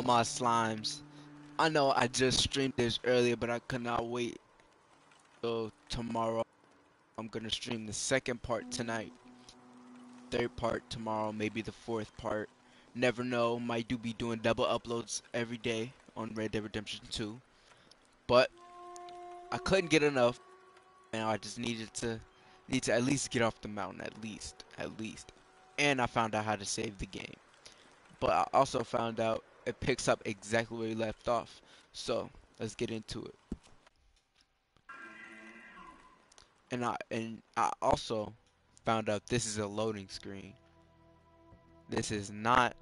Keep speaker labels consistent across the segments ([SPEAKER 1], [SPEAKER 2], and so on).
[SPEAKER 1] all my slimes. I know I just streamed this earlier, but I could not wait till tomorrow. I'm gonna stream the second part tonight, third part tomorrow, maybe the fourth part. Never know, might do be doing double uploads every day on Red Dead Redemption 2. But I couldn't get enough, and I just needed to need to at least get off the mountain, at least, at least. And I found out how to save the game. But I also found out it picks up exactly where you left off. So let's get into it. And I and I also found out this is a loading screen. This is not.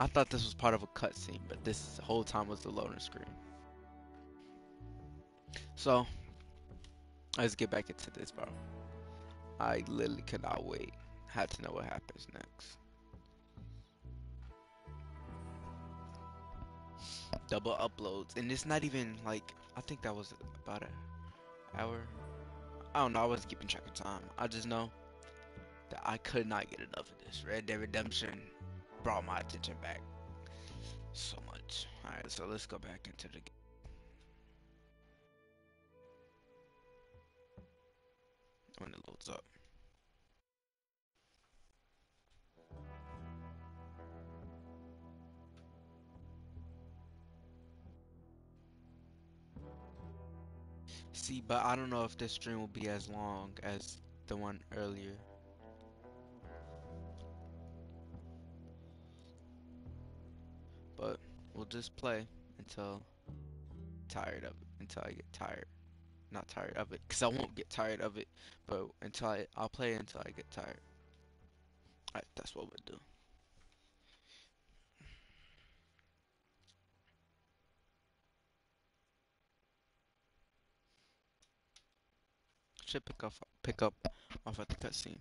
[SPEAKER 1] I thought this was part of a cutscene, but this whole time was the loading screen. So let's get back into this, bro. I literally cannot wait. Had to know what happens next. Double uploads and it's not even like I think that was about an hour. I don't know I wasn't keeping track of time. I just know that I could not get enough of this. Red Dead Redemption brought my attention back so much. Alright so let's go back into the game when it loads up See, but I don't know if this stream will be as long as the one earlier. But we'll just play until tired of it. Until I get tired. Not tired of it, because I won't get tired of it. But until I, I'll play until I get tired. That's what we'll do. Should pick up pick up off at the cutscene.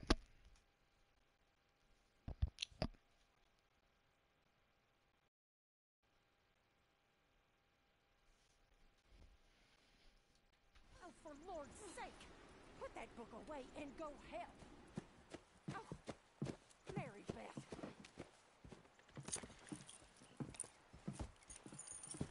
[SPEAKER 2] Oh, for Lord's sake! Put that book away and go help! Oh, Mary Beth.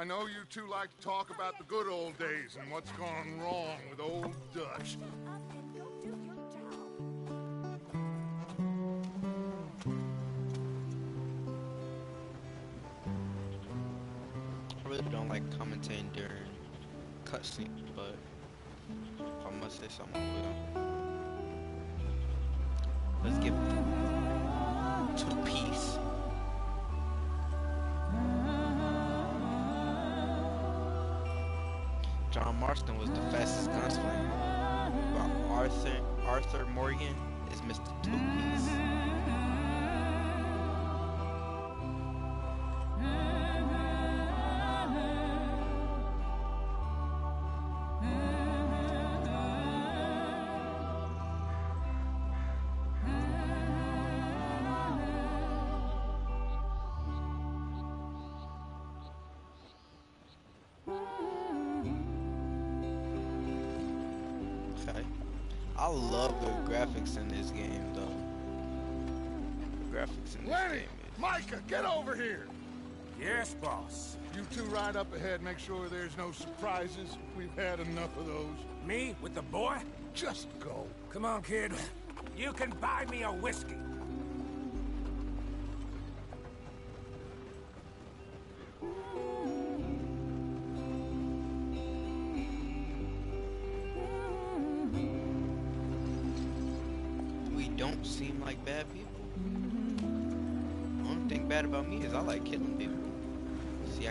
[SPEAKER 3] I know you two like to talk about the good old days and what's gone wrong with old Dutch.
[SPEAKER 1] I really don't like commentating during cutscenes, but if I must say something, I will. Let's give to peace. John Marston was the fastest gunslinger, while Arthur Arthur Morgan is Mr. I love the graphics in this game, though. The graphics in this
[SPEAKER 4] Lenny!
[SPEAKER 1] game is.
[SPEAKER 4] Micah, get over here!
[SPEAKER 3] Yes, boss.
[SPEAKER 4] You two ride up ahead, make sure there's no surprises. We've had enough of those.
[SPEAKER 5] Me with the boy?
[SPEAKER 4] Just go.
[SPEAKER 5] Come on, kid. You can buy me a whiskey.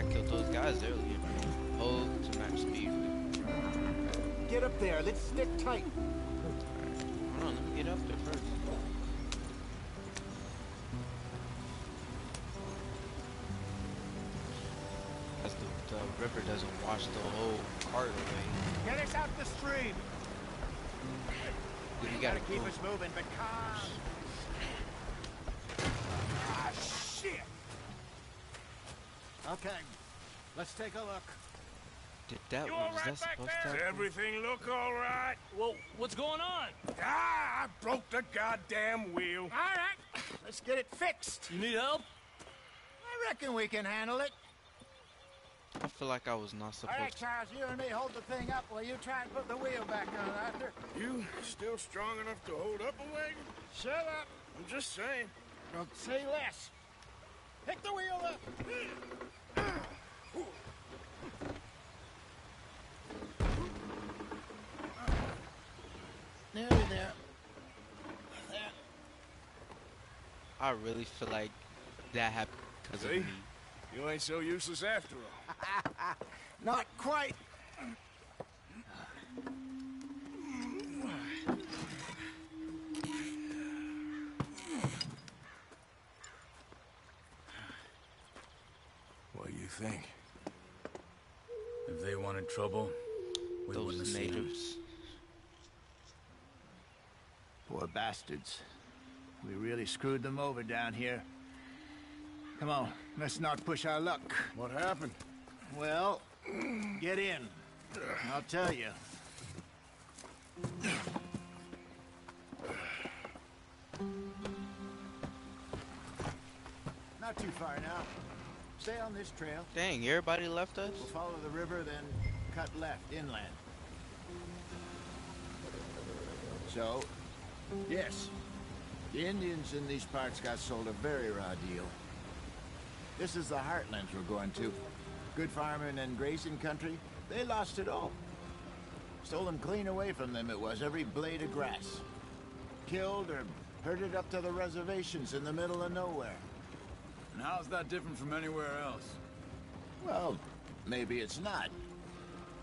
[SPEAKER 1] Killed those guys earlier. Hold to max speed.
[SPEAKER 6] Get up there, let's stick tight.
[SPEAKER 1] Hold on, let me get up there first. That's the, the river doesn't wash the whole cart away.
[SPEAKER 6] Get us out the stream.
[SPEAKER 1] We
[SPEAKER 6] You
[SPEAKER 1] gotta
[SPEAKER 6] keep us moving, but calm.
[SPEAKER 5] Ah, shit!
[SPEAKER 6] Okay, let's take a look.
[SPEAKER 1] Did that
[SPEAKER 5] You
[SPEAKER 1] was
[SPEAKER 5] all right
[SPEAKER 1] that
[SPEAKER 5] back
[SPEAKER 1] supposed
[SPEAKER 5] there?
[SPEAKER 1] to
[SPEAKER 5] Does
[SPEAKER 1] happen?
[SPEAKER 5] everything look all right?
[SPEAKER 7] Well, what's going on?
[SPEAKER 5] Ah, I broke the goddamn wheel.
[SPEAKER 6] All right, let's get it fixed.
[SPEAKER 7] You need help?
[SPEAKER 6] I reckon we can handle it.
[SPEAKER 1] I feel like I was not supposed
[SPEAKER 6] right,
[SPEAKER 1] to.
[SPEAKER 6] Charles, you and me hold the thing up while you try and put the wheel back on, Arthur.
[SPEAKER 5] You still strong enough to hold up a wagon?
[SPEAKER 6] Shut up.
[SPEAKER 5] I'm just saying.
[SPEAKER 6] Don't say less. Pick the wheel up. Nearly there. There.
[SPEAKER 1] I really feel like that happened because of me.
[SPEAKER 5] You ain't so useless after all.
[SPEAKER 6] Not quite.
[SPEAKER 5] What do you think?
[SPEAKER 7] If they wanted trouble, we wouldn't have
[SPEAKER 1] Those
[SPEAKER 7] seen 'em.
[SPEAKER 1] Natives.
[SPEAKER 6] Poor bastards. We really screwed them over down here. Come on, let's not push our luck.
[SPEAKER 5] What happened?
[SPEAKER 6] Well, get in. I'll tell you. Not too far now. Stay on this trail.
[SPEAKER 1] Dang, everybody left us?
[SPEAKER 6] We'll follow the river, then cut left inland. So, yes, the Indians in these parts got sold a very raw deal. This is the heartlands we're going to. Good farming and grazing country, they lost it all. Stolen clean away from them it was, every blade of grass. Killed or herded up to the reservations in the middle of nowhere.
[SPEAKER 8] And how's that different from anywhere else?
[SPEAKER 6] Well, maybe it's not.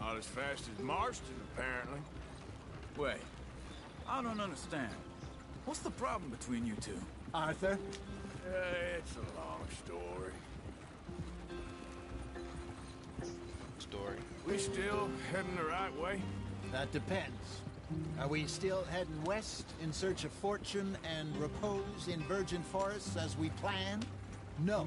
[SPEAKER 5] Not as fast as Marston, apparently.
[SPEAKER 8] Wait, I don't understand. What's the problem between you two?
[SPEAKER 6] Arthur?
[SPEAKER 5] Uh, it's a long story.
[SPEAKER 1] Story.
[SPEAKER 5] We still heading the right way?
[SPEAKER 6] That depends. Are we still heading west in search of fortune and repose in virgin forests as we planned? No.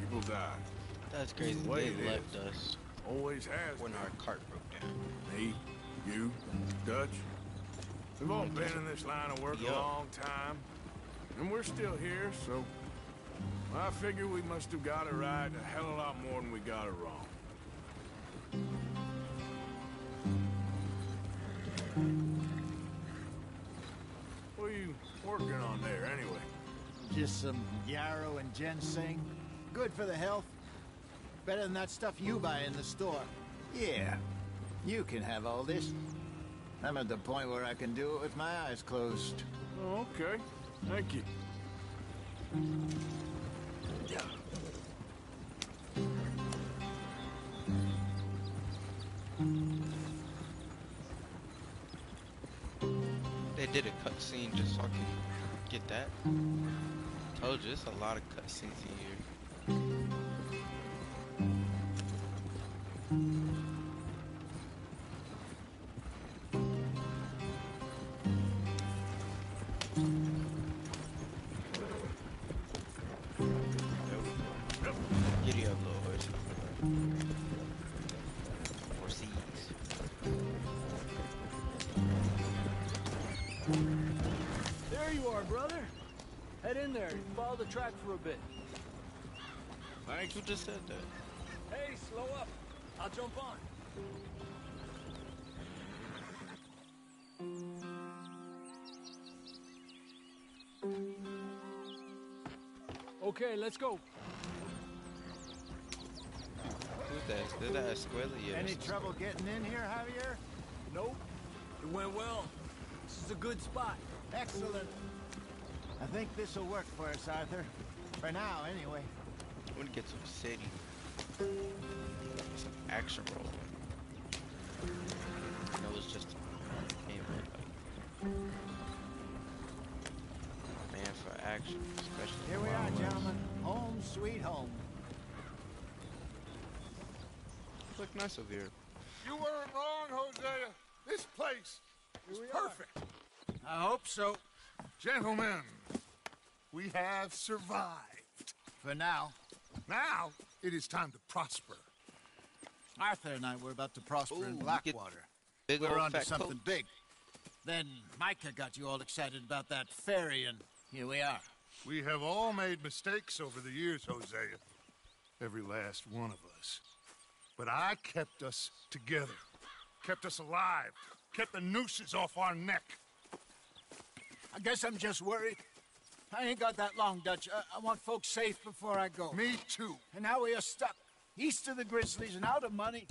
[SPEAKER 5] People die.
[SPEAKER 1] That's crazy.
[SPEAKER 5] Way
[SPEAKER 1] They
[SPEAKER 5] it
[SPEAKER 1] left us
[SPEAKER 5] Always has
[SPEAKER 1] when
[SPEAKER 5] been.
[SPEAKER 1] our cart broke down.
[SPEAKER 5] Me, you, Dutch. We've all been in this line of work
[SPEAKER 1] Yup.
[SPEAKER 5] a long time. And we're still here, so... I figure we must have got it right a hell of a lot more than we got it wrong. What are you working on there, anyway?
[SPEAKER 6] Just some yarrow and ginseng. Good for the health. Better than that stuff you buy in the store. Yeah, you can have all this. I'm at the point where I can do it with my eyes closed.
[SPEAKER 5] Oh, okay. Thank you.
[SPEAKER 1] They did a cutscene just so I can get that. Told you, it's a lot of cutscenes in here.
[SPEAKER 9] Okay, let's go.
[SPEAKER 1] Who's that? Is that Escuella? Yeah.
[SPEAKER 6] Any
[SPEAKER 1] that's
[SPEAKER 6] trouble getting in here, Javier?
[SPEAKER 9] Nope. It went well. This is a good spot.
[SPEAKER 6] Excellent. I think this'll work for us, Arthur. For now, anyway.
[SPEAKER 1] I want to get some city. Some action rolling. That was just a game, like, uh, man for action,
[SPEAKER 6] sweet home.
[SPEAKER 1] Look nice over here.
[SPEAKER 3] You weren't wrong, Hosea. This place is perfect.
[SPEAKER 6] I hope so.
[SPEAKER 3] Gentlemen, we have survived.
[SPEAKER 6] For now.
[SPEAKER 3] Now it is time to prosper.
[SPEAKER 6] Arthur and I were about to prosper
[SPEAKER 1] Ooh,
[SPEAKER 6] in
[SPEAKER 1] you get
[SPEAKER 6] Blackwater.
[SPEAKER 1] Big
[SPEAKER 6] we were
[SPEAKER 1] old
[SPEAKER 6] onto something
[SPEAKER 1] coat.
[SPEAKER 6] big. Then Micah got you all excited about that ferry, and here we are.
[SPEAKER 3] We have all made mistakes over the years, Hosea. Every last one of us. But I kept us together, kept us alive, kept the nooses off our neck.
[SPEAKER 6] I guess I'm just worried. I ain't got that long, Dutch. I, I want folks safe before I go.
[SPEAKER 3] Me too.
[SPEAKER 6] And now we are stuck east of the Grizzlies and out of money,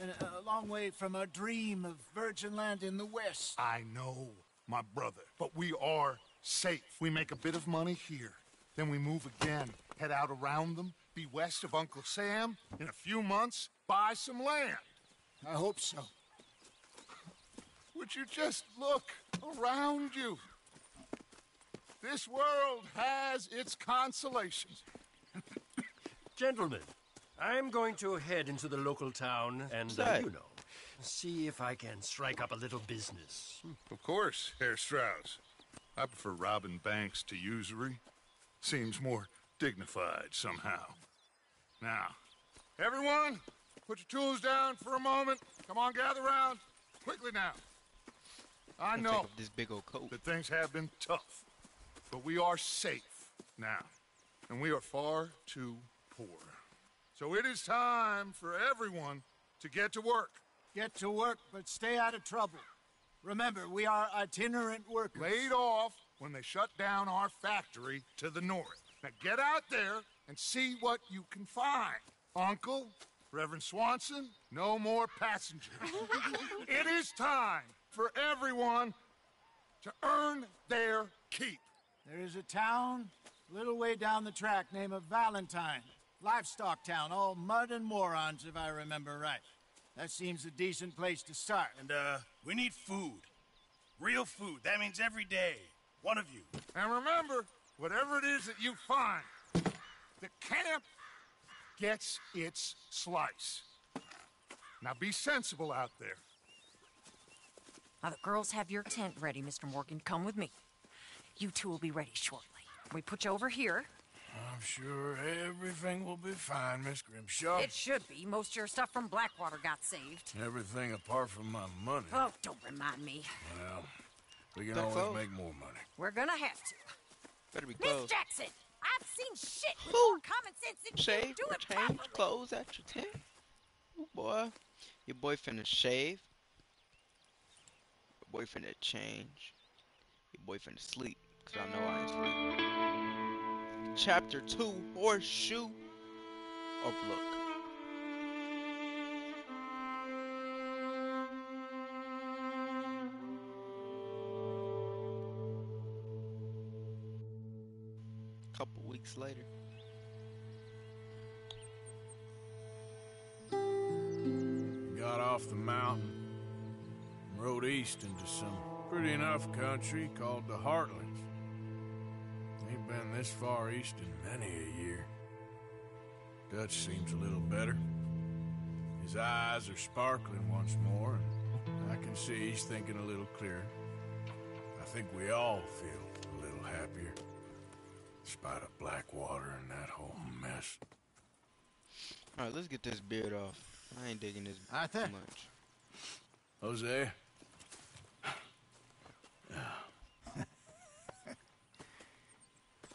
[SPEAKER 6] and a, a long way from our dream of virgin land in the west.
[SPEAKER 3] I know, my brother, but we are safe. We make a bit of money here, then we move again, head out around them, be west of Uncle Sam. In a few months, buy some land.
[SPEAKER 6] I hope so.
[SPEAKER 3] Would you just look around you? This world has its consolations.
[SPEAKER 10] Gentlemen, I'm going to head into the local town and, uh, you know, see if I can strike up a little business.
[SPEAKER 3] Of course, Herr Strauss. I prefer robbing banks to usury. Seems more dignified somehow. Now, everyone, put your tools down for a moment. Come on, gather round. Quickly now. I know
[SPEAKER 1] this big old coat.
[SPEAKER 3] that things have been tough, but we are safe now, and we are far too poor. So it is time for everyone to get to work.
[SPEAKER 6] Get to work, but stay out of trouble. Remember, we are itinerant workers.
[SPEAKER 3] laid off when they shut down our factory to the north. Now get out there and see what you can find. Uncle, Reverend Swanson, no more passengers. it is time for everyone to earn their keep.
[SPEAKER 6] There is a town a little way down the track named Valentine. Livestock town, all mud and morons, if I remember right. That seems a decent place to start.
[SPEAKER 11] And, uh, we need food. Real food. That means every day. One of you.
[SPEAKER 3] And remember, whatever it is that you find, the camp gets its slice. Now be sensible out there.
[SPEAKER 2] Now, the girls have your tent ready, Mr. Morgan. Come with me. You two will be ready shortly. We put you over here.
[SPEAKER 5] I'm sure everything will be fine, Miss Grimshaw.
[SPEAKER 2] It should be. Most of your stuff from Blackwater got saved.
[SPEAKER 5] Everything apart from my money.
[SPEAKER 2] Oh, don't remind me.
[SPEAKER 5] Well, we can
[SPEAKER 1] That
[SPEAKER 5] always
[SPEAKER 1] close.
[SPEAKER 5] make more money.
[SPEAKER 2] We're gonna have to.
[SPEAKER 1] Better be
[SPEAKER 2] Miss
[SPEAKER 1] close.
[SPEAKER 2] Jackson, I've seen shit with
[SPEAKER 1] Who?
[SPEAKER 2] more common sense than you
[SPEAKER 1] Shave
[SPEAKER 2] do
[SPEAKER 1] or
[SPEAKER 2] it
[SPEAKER 1] change
[SPEAKER 2] properly.
[SPEAKER 1] clothes at your tent? Ooh, boy. Your boyfriend finna shave. Your boy finna change. Your boyfriend finna sleep. Cause I know I ain't sleep. Chapter 2 Horseshoe of Look. A couple weeks later.
[SPEAKER 5] Got off the mountain, and rode east into some pretty enough country called the Heartlands. Ain't been this far east in many a year. Dutch seems a little better. His eyes are sparkling once more, and I can see he's thinking a little clearer. I think we all feel a little happier, despite of Blackwater and that whole mess.
[SPEAKER 1] Alright, let's get this beard off. I ain't digging this
[SPEAKER 6] Arthur?
[SPEAKER 1] too much.
[SPEAKER 5] Hosea?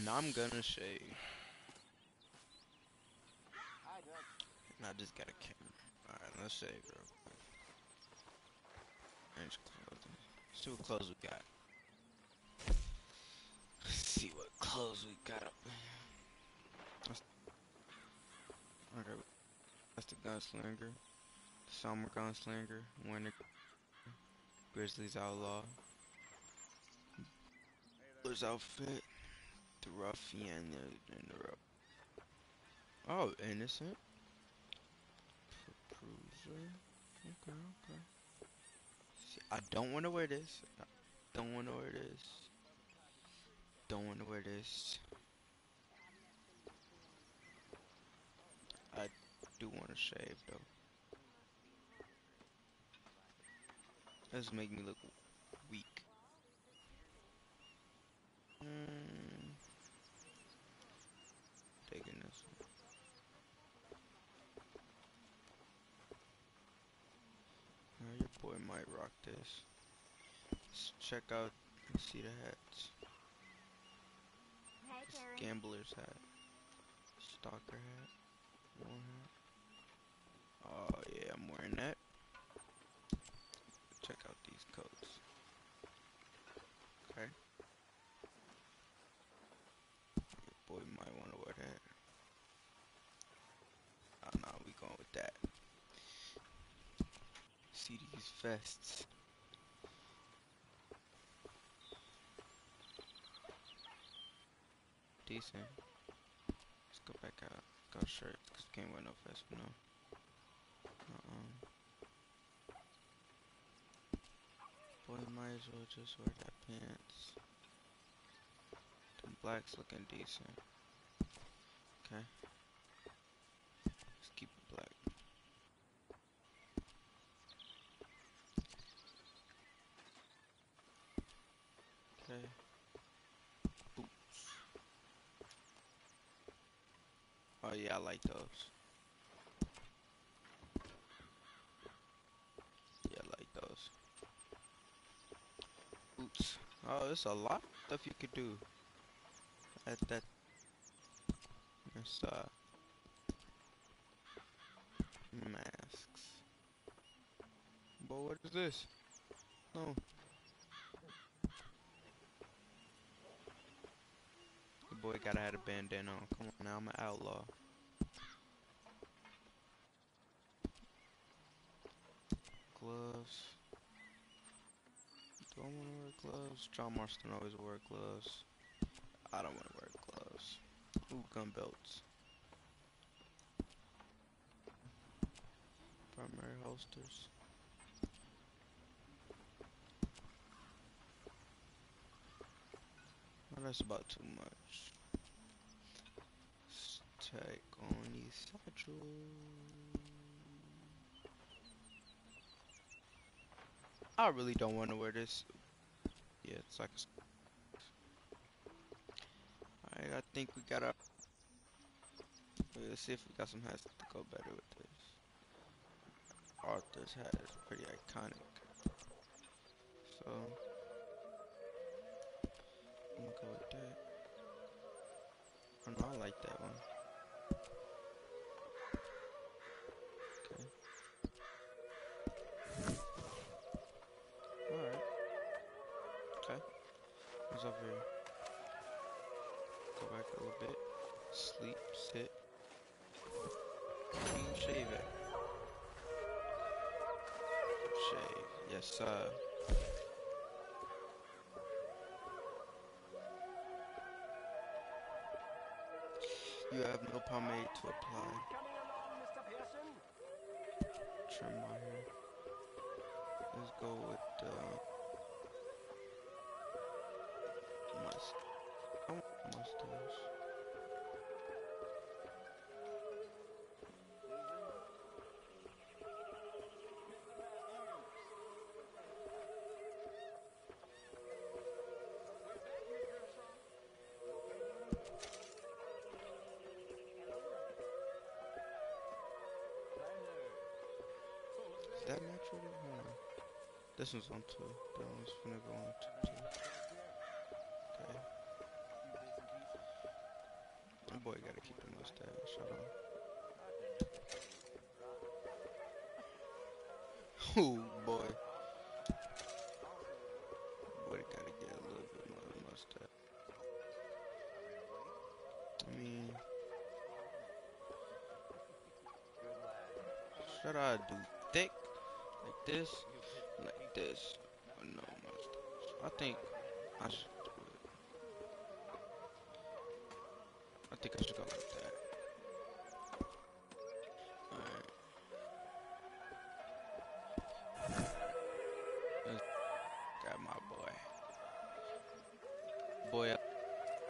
[SPEAKER 1] And I'm gonna shave. And I just got a camera. Alright, let's shave real quick. Let's see what clothes we got. Let's see what clothes we got up okay, that's the gunslinger. Summer gunslinger. Winter Grizzlies outlaw. Buller's outfit. The ruffian and the rough. Oh, innocent. Okay, okay. See, I don't want to wear this. I don't want to wear this. Don't want to wear this. I do want to shave though. Does make me look weak. Mm. Taking this one. Alright, your boy might rock this. Let's check out let's see the hats. This gambler's hat. Stalker hat. War hat. Oh yeah, I'm wearing that. Check out these coats. Okay. Your boy might want to wear that. Oh no, we going with that. See. Decent. Let's go back out. Go shirts, cause can't wear no vest, no. Uh-uh. Boy, might as well just wear that pants. Them blacks looking decent. Okay. Let's keep it black. Okay. Boots. Oh yeah, I like those. Yeah, I like those. Boots. Oh, there's a lot of stuff you could do. At that. There's uh. Masks. But what is this? No. Boy gotta have a bandana on. Come on now, I'm an outlaw. Gloves. Do I want to wear gloves? John Marston always wore gloves. I don't want to wear gloves. Ooh, gun belts. Primary holsters. Well, that's about too much. Let's take on these satchels. I really don't want to wear this. Yeah, it's like. Alright, I think we got our. Let's see if we got some hats to go better with this. Arthur's hat is pretty iconic. So. I'm gonna go with that. Oh no, I like that one. You have no pomade to apply. Trim my hair. Let's go with uh, must. I mustache. That match with it? Hold on. This one's on two. That one's gonna go on two. Okay. My boy gotta keep the mustache. Hold on. Oh think I should do it. I think I should go like that. Alright. Got my boy. Boy,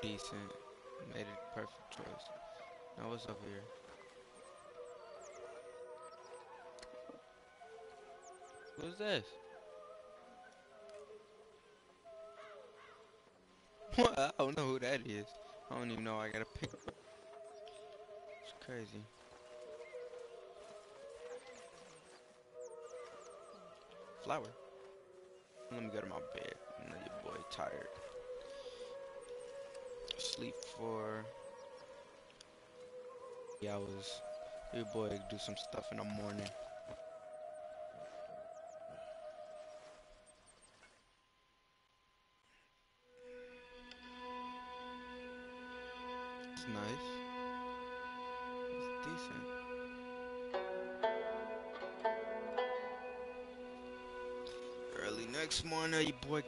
[SPEAKER 1] decent. Made it perfect choice. Now what's over here? Who's this? I don't know who that is. I don't even know I gotta pick. It's crazy. Flower. Let me go to my bed. I know your boy tired. Sleep for was your boy do some stuff in the morning.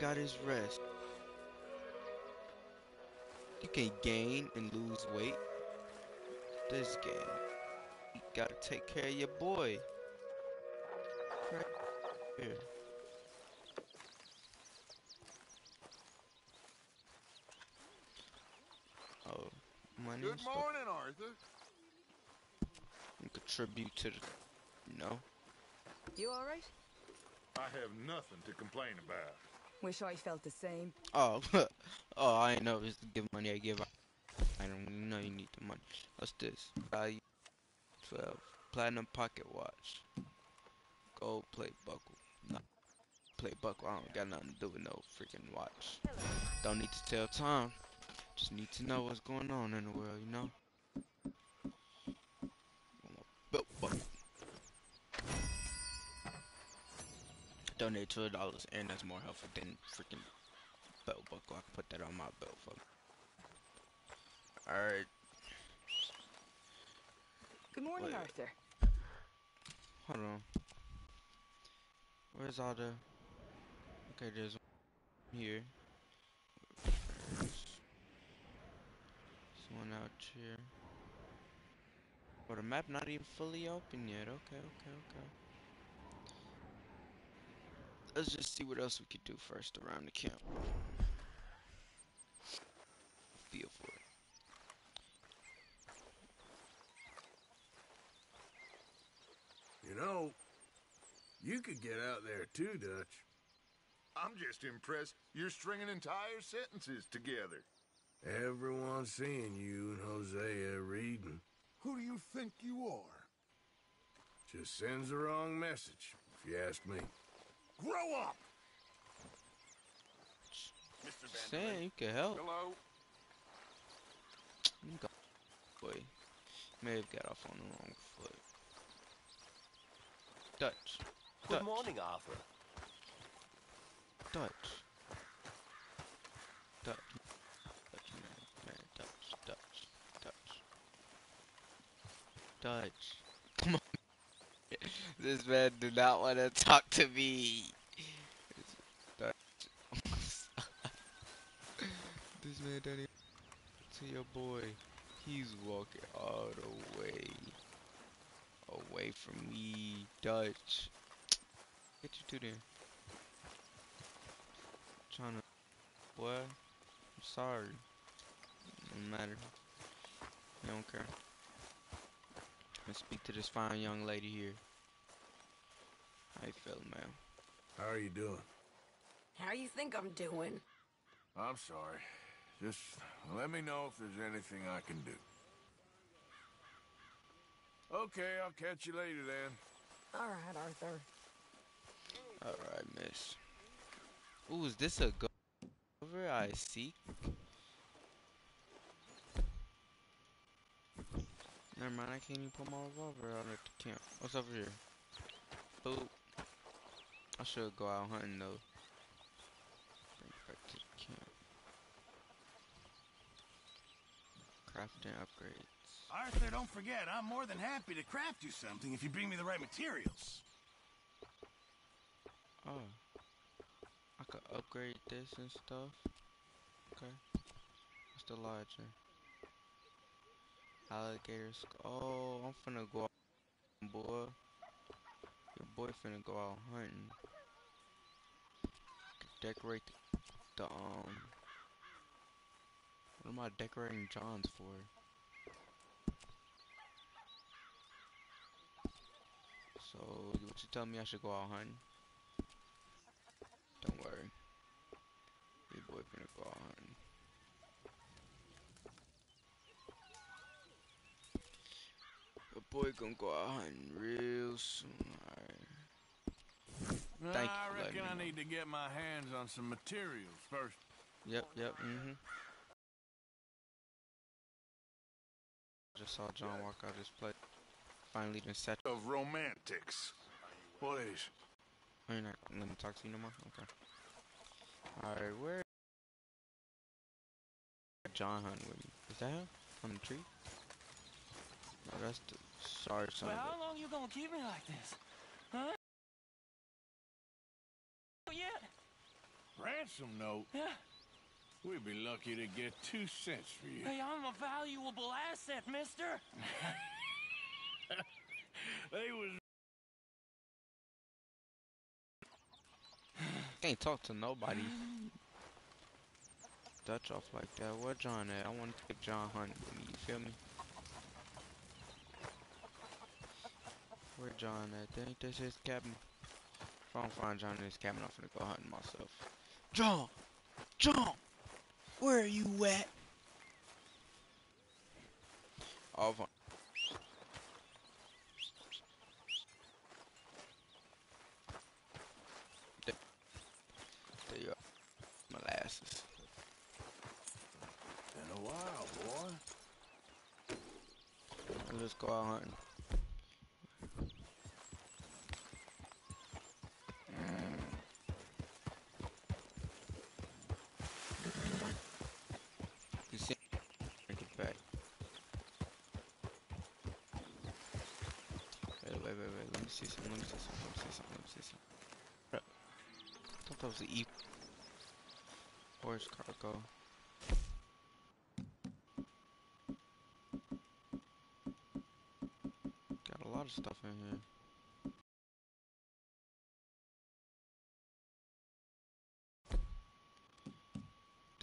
[SPEAKER 1] Got his rest. You can gain and lose weight. This game. You gotta take care of your boy. Right here. Oh, money.
[SPEAKER 3] Good morning, Arthur.
[SPEAKER 1] You contribute to the, No.
[SPEAKER 12] You alright?
[SPEAKER 3] I have nothing to complain about.
[SPEAKER 12] Wish I felt the same.
[SPEAKER 1] Oh, oh, I know the give money I give. I don't know you need the money. What's this? Value 12. Platinum pocket watch. Gold plate buckle. No. Plate buckle. I don't got nothing to do with no freaking watch. Don't need to tell time. Just need to know what's going on in the world, you know? Donate twelve dollars, and that's more helpful than freaking belt buckle. I can put that on my belt for. All right,
[SPEAKER 12] Good morning,
[SPEAKER 1] Wait.
[SPEAKER 12] Arthur.
[SPEAKER 1] hold on. Where's all the... Okay, there's one here. There's one out here. But the map not even fully open yet. Okay, okay, okay. Let's just see what else we could do first around the camp. Feel for it.
[SPEAKER 5] You know, you could get out there too, Dutch.
[SPEAKER 3] I'm just impressed you're stringing entire sentences together.
[SPEAKER 5] Everyone's seeing you and Hosea reading.
[SPEAKER 4] Who do you think you are?
[SPEAKER 5] Just sends the wrong message, if you ask me.
[SPEAKER 4] Grow up!
[SPEAKER 3] Mr.
[SPEAKER 1] Saying you can help.
[SPEAKER 3] Hello?
[SPEAKER 1] Boy, may have got off on the wrong foot. Dutch.
[SPEAKER 10] Good
[SPEAKER 1] Dutch.
[SPEAKER 10] morning, Arthur.
[SPEAKER 1] Dutch. Dutch. Dutch, man. Man, Dutch. Dutch. Dutch. Dutch. This man do not want to talk to me. This man don't to your boy. He's walking all the way away from me, Dutch. Get you two there. Trying to, boy. I'm sorry. Doesn't matter. I don't care. Let's speak to this fine young lady here. How you feeling, ma'am?
[SPEAKER 5] How are you doing?
[SPEAKER 13] How you think I'm doing?
[SPEAKER 5] I'm sorry. Just let me know if there's anything I can do. Okay, I'll catch you later then.
[SPEAKER 13] All right, Arthur.
[SPEAKER 1] Alright, miss. Ooh, is this a go over I seek? Never mind, I can't even put my revolver out at the camp. What's over here? Boop. I should go out hunting though. Bring it back to the camp. Crafting upgrades.
[SPEAKER 11] Arthur, don't forget, I'm more than happy to craft you something if you bring me the right materials.
[SPEAKER 1] Oh. I could upgrade this and stuff. Okay. What's the larger? Alligators. Oh, I'm finna go out, boy. Your boy finna go out hunting. Decorate the, the um. What am I decorating John's for? So, what you tell me I should go out hunting? Don't worry. Your boy finna go out hunting. Your boy gonna go out hunting real soon, Thank you
[SPEAKER 5] I
[SPEAKER 1] for letting
[SPEAKER 5] reckon I need to get my hands on some materials first.
[SPEAKER 1] Yep, yep, mm-hmm. Just saw John walk out this place. Finally done set
[SPEAKER 3] Of romantics.
[SPEAKER 5] What is?
[SPEAKER 1] Oh, you're not let me talk to you no more? Okay. Alright, where John hunting with me? Is that him? On the tree? No, that's the sorry son
[SPEAKER 9] Well, how long you gonna keep me like this? Huh? Yet?
[SPEAKER 5] Ransom note?
[SPEAKER 9] Yeah.
[SPEAKER 5] We'd be lucky to get two cents for you.
[SPEAKER 9] Hey, I'm a valuable asset, mister.
[SPEAKER 5] They was
[SPEAKER 1] Can't talk to nobody. Dutch off like that. Where John at? I want to take John hunting with me. You feel me? Where John at? Think this is cabin? If I don't find John in his cabin, I'm gonna go hunting myself. John! John! Where are you at? I'll find. There, there you are. Molasses.
[SPEAKER 5] in a while, boy.
[SPEAKER 1] Let's go out hunting. You see, make it back. Wait, wait, wait, wait. Let me see some. Let me see some. Let me see some. Let me see some. Thought that was the E. Where's cargo? Got a lot of stuff in here.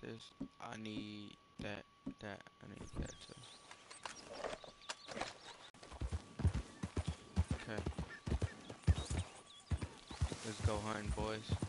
[SPEAKER 1] This, I need that, that, I need that too. Okay. Let's go hunting, boys.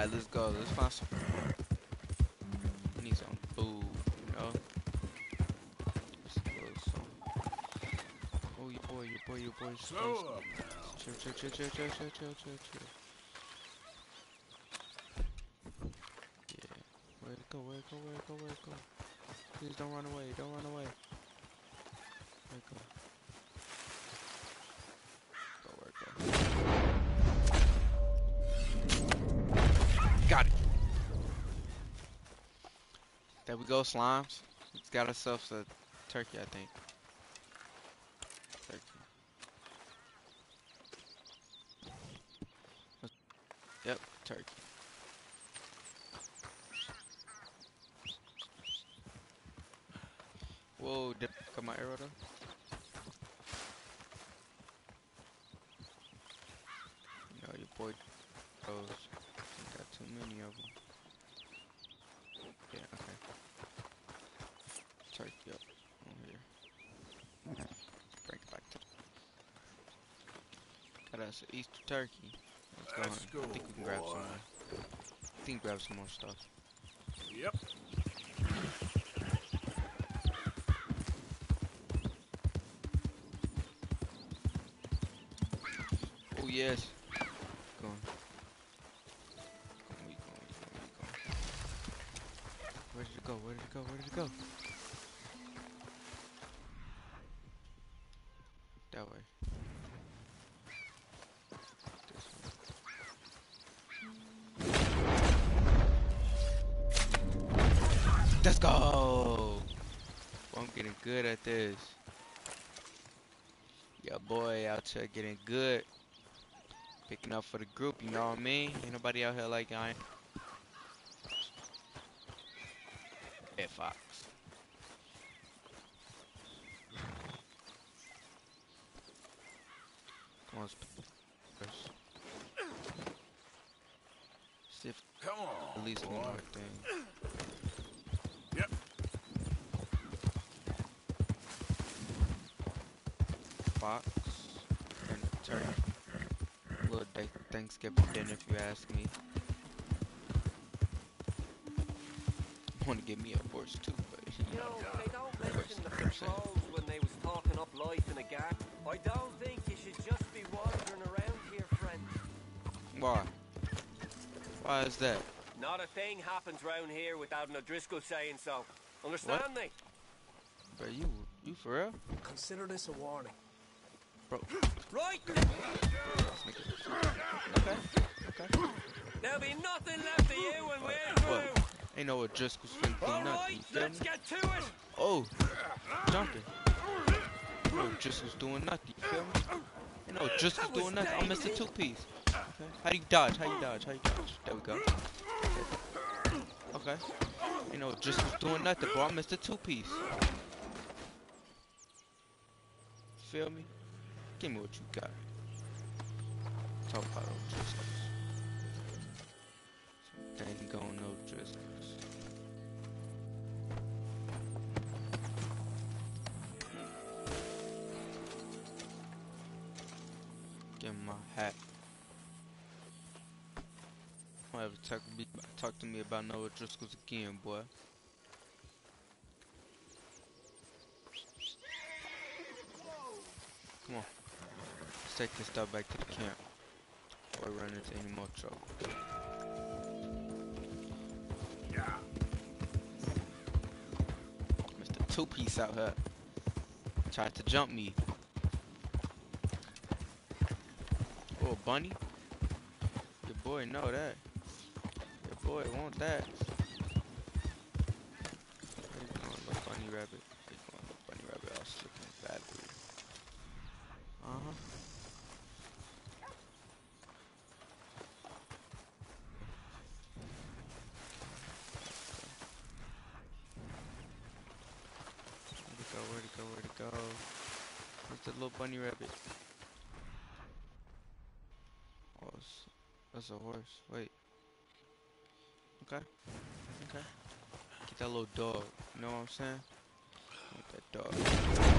[SPEAKER 1] Alright, let's go. Let's find some. I need some food, you know? Some- Oh, your boy, your boy, your boy.
[SPEAKER 5] Slow up now.
[SPEAKER 1] Chill, chill, chill, chill, chill, chill, chill, chill, chill. Yeah. Where'd it go? Where'd it go? Where'd it go? Where'd it go? Please don't run away. Don't run away. There we go, slimes. It's got ourselves a turkey, I think. Turkey. Yep, turkey. Whoa, did I got my arrow though? You know, your boy goes. Got too many of them. Yeah, okay. Turkey up on here. Bring it back to. Got us Easter turkey. Let's go.
[SPEAKER 5] Let's go,
[SPEAKER 1] I think we can grab some more. I think grab some more stuff.
[SPEAKER 5] Yep.
[SPEAKER 1] Oh yes. Going. Going, we going, we going, we going. Where did it go? Where did it go? Where did it go? That way. Let's go! I'm getting good at this. Yeah, boy, out here getting good. Picking up for the group, you know what I mean? Ain't nobody out here like I am. Hey, Fox. Come on, let's pick first. See if
[SPEAKER 5] Come on.
[SPEAKER 1] at least one
[SPEAKER 5] boy.
[SPEAKER 1] more thing.
[SPEAKER 5] Yep.
[SPEAKER 1] Fox and a turkey. Little th- Thanksgiving dinner, if you ask me. Want to give me a horse too, but
[SPEAKER 14] You know, they don't mention the
[SPEAKER 1] of
[SPEAKER 14] patrols when they was talking up life in a gap. I don't think you should just be wandering around here, friend.
[SPEAKER 1] why? Why is that?
[SPEAKER 14] Not a thing happens round here without an O'Driscoll saying so. Understand me?
[SPEAKER 1] Bro, you you for real?
[SPEAKER 9] Consider this a warning.
[SPEAKER 1] Bro,
[SPEAKER 14] Right!
[SPEAKER 1] Okay, okay.
[SPEAKER 14] There'll be nothing left of you when we're through.
[SPEAKER 1] Ain't no Driscoll's finna do
[SPEAKER 14] All
[SPEAKER 1] nothing. you feel
[SPEAKER 14] let's get to it.
[SPEAKER 1] Oh, jumping. No Driscoll's doing nothing. You feel me? Ain't no Driscoll's doing nothing. I'm Mr. Two Piece. Okay. How do you dodge? How you dodge? How you dodge? There we go. Okay. Ain't no Driscoll's doing nothing, bro. I missed Mr. Two Piece. Feel me? Give me what you got. Talk about of Driscoll's. Daddy going no Driscoll's. Get my hat. Don't ever talk to me, talk to me about Noah Driscoll's again, boy. Come on. Let's take this stuff back to the camp. We run into any more trouble.
[SPEAKER 5] Yeah.
[SPEAKER 1] Mr. Two Piece out here. Tried to jump me. Oh, bunny. Your boy know that. Your boy want that. Where you going, little bunny rabbit? Where you going, little bunny rabbit? I was looking bad for you. Uh-huh. Where'd it go? Where'd it go? Where'd it go? Where's the little bunny rabbit? Oh, that's a horse. Wait. Okay. Okay. Get that little dog. You know what I'm saying? That dog.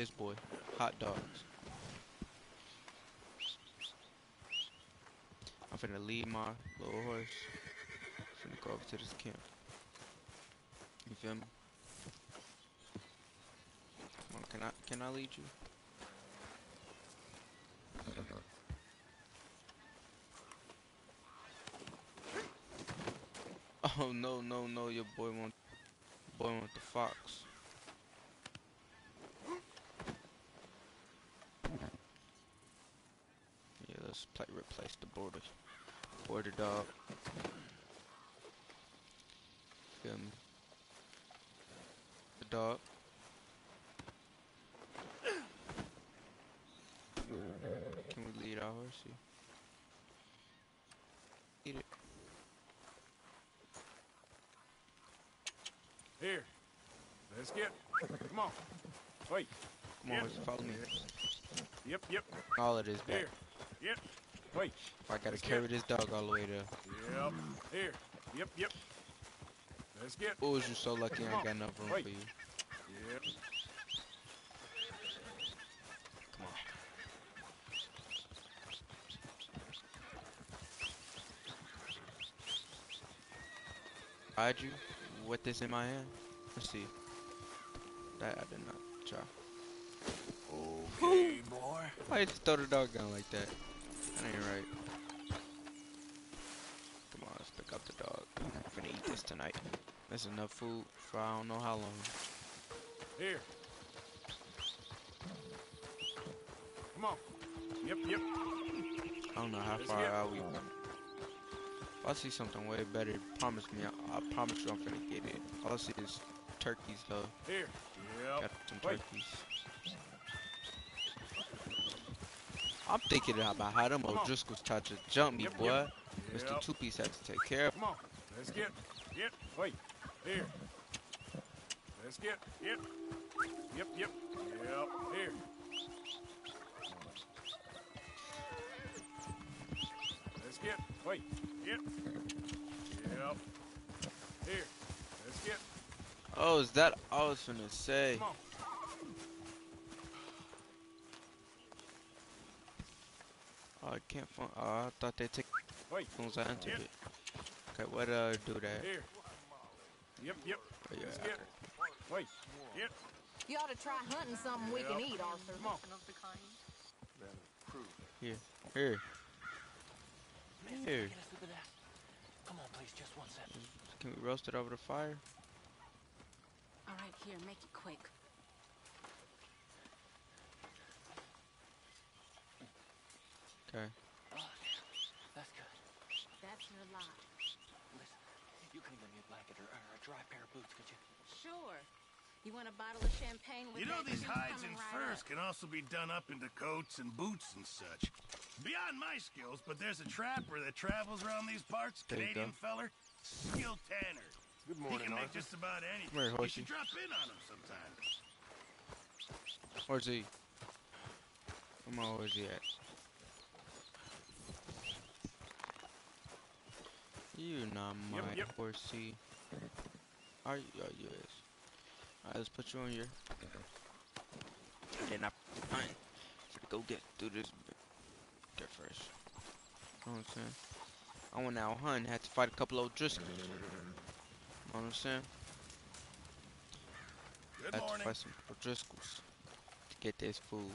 [SPEAKER 1] This boy. Hot dogs. I'm finna leave my little horse. I'm finna go over to this camp. You feel me? Come on, can I can I lead you? Oh no no no your boy want boy want the fox. Let's replace the border border dog. Feel me? The dog. Can we lead our horse here? Eat it.
[SPEAKER 5] Here. Let's get. Come on. Wait.
[SPEAKER 1] Come on,
[SPEAKER 5] Yep.
[SPEAKER 1] follow me.
[SPEAKER 5] Yep, yep.
[SPEAKER 1] All of this back.
[SPEAKER 5] Here. Yep. Wait.
[SPEAKER 1] If I gotta
[SPEAKER 5] Let's
[SPEAKER 1] carry
[SPEAKER 5] get-
[SPEAKER 1] this dog all the way there.
[SPEAKER 5] Yep. Here. Yep, yep. Let's get.
[SPEAKER 1] Oh, you so lucky I
[SPEAKER 5] Come
[SPEAKER 1] ain't
[SPEAKER 5] on.
[SPEAKER 1] got enough room
[SPEAKER 5] Wait.
[SPEAKER 1] for you.
[SPEAKER 5] Yep.
[SPEAKER 1] Come on. Hide you with this in my hand? Let's see. That I did not try.
[SPEAKER 5] Okay, boy.
[SPEAKER 1] Why you throw the dog down like that? That ain't right. Come on, let's pick up the dog. I'm gonna eat this tonight. There's enough food for I don't know how long.
[SPEAKER 5] Here. Come on. Yep, yep.
[SPEAKER 1] I don't know how
[SPEAKER 5] Let's
[SPEAKER 1] far out we went. If I see something way better, promise me. I, I promise you I'm gonna get it. All I see is turkeys though.
[SPEAKER 5] Here. Yep.
[SPEAKER 1] Got some
[SPEAKER 5] Wait.
[SPEAKER 1] turkeys. I'm thinking about how them. O'Driscolls tried to jump me,
[SPEAKER 5] Yep,
[SPEAKER 1] boy.
[SPEAKER 5] yep.
[SPEAKER 1] Mr. Two Piece had to take care of
[SPEAKER 5] Come on. Let's get. Yep. Wait. Here. Let's get. Yep. Yep, yep. Yep. Here. Let's get. Wait. Yep. Yep. Here. Let's get.
[SPEAKER 1] Oh, is that I was gonna say?
[SPEAKER 5] Come on.
[SPEAKER 1] Oh, I can't find. Oh, I thought they take
[SPEAKER 5] Wait.
[SPEAKER 1] as soon as I entered
[SPEAKER 5] Yep.
[SPEAKER 1] it. Okay, where uh do that?
[SPEAKER 5] Here. Yep, yep.
[SPEAKER 1] Oh, yeah,
[SPEAKER 5] Let's get. Wait. Yep.
[SPEAKER 13] You ought to try hunting something we can eat, Arthur.
[SPEAKER 5] Come on.
[SPEAKER 1] Here, here, here.
[SPEAKER 14] Come on, please, just one second.
[SPEAKER 1] Can we roast it over the fire?
[SPEAKER 15] All right, here, make it quick.
[SPEAKER 1] Okay.
[SPEAKER 14] That's good.
[SPEAKER 15] That's your lot.
[SPEAKER 14] Listen, you can lend me a blanket or, or a dry pair of boots, could you?
[SPEAKER 15] Sure. You want a bottle of champagne with
[SPEAKER 11] You know these hides and
[SPEAKER 15] right
[SPEAKER 11] furs
[SPEAKER 15] up.
[SPEAKER 11] can also be done up into coats and boots and such. Beyond my skills, but there's a trapper that travels around these parts,
[SPEAKER 1] There
[SPEAKER 11] Canadian feller, Skill Tanner.
[SPEAKER 4] Good morning,
[SPEAKER 11] He
[SPEAKER 4] morning,
[SPEAKER 11] can make just about anything.
[SPEAKER 1] Come here,
[SPEAKER 11] you
[SPEAKER 1] horsey.
[SPEAKER 11] should drop in on him sometime.
[SPEAKER 1] Where's he? Come on, where's he at? You not my um,
[SPEAKER 5] Yep, yep.
[SPEAKER 1] horsey. Are you? Oh, you is. Alright, let's put you on your. Then I hunt. So go get through this get first. You know what I'm saying? I went out hunting, had to fight a couple of Driscolls. You know what I'm saying?
[SPEAKER 5] Good
[SPEAKER 1] had to fight some Driscolls to get this food.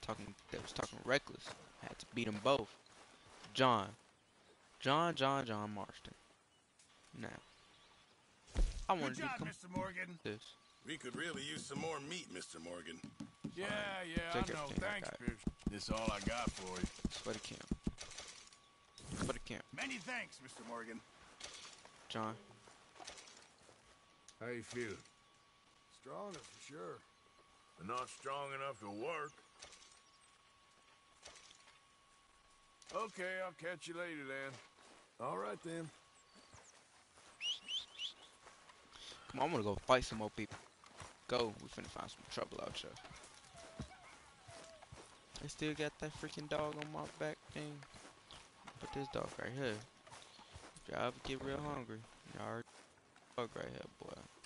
[SPEAKER 1] Talking, they was talking reckless. I Had to beat them both. John, John, John, John Marston. Now, I want
[SPEAKER 11] Good
[SPEAKER 1] to
[SPEAKER 11] job, Mr. Morgan.
[SPEAKER 1] this.
[SPEAKER 11] We could really use some more meat, Mr. Morgan.
[SPEAKER 5] Yeah, yeah,
[SPEAKER 1] Take
[SPEAKER 5] I know.
[SPEAKER 1] everything I
[SPEAKER 5] Thanks,
[SPEAKER 1] got.
[SPEAKER 5] Pearson.
[SPEAKER 8] This all I got for you.
[SPEAKER 1] It's for the camp. For the camp,
[SPEAKER 11] Many thanks, Mr. Morgan.
[SPEAKER 1] John.
[SPEAKER 4] How you feeling?
[SPEAKER 5] Stronger for sure. But not strong enough to work. Okay, I'll catch you later then.
[SPEAKER 9] All right then.
[SPEAKER 1] Come on, I'm gonna go fight some more people. Go, we finna find some trouble out here. I still got that freaking dog on my back thing. But this dog right here. If y'all ever get real hungry, y'all dog right here, boy.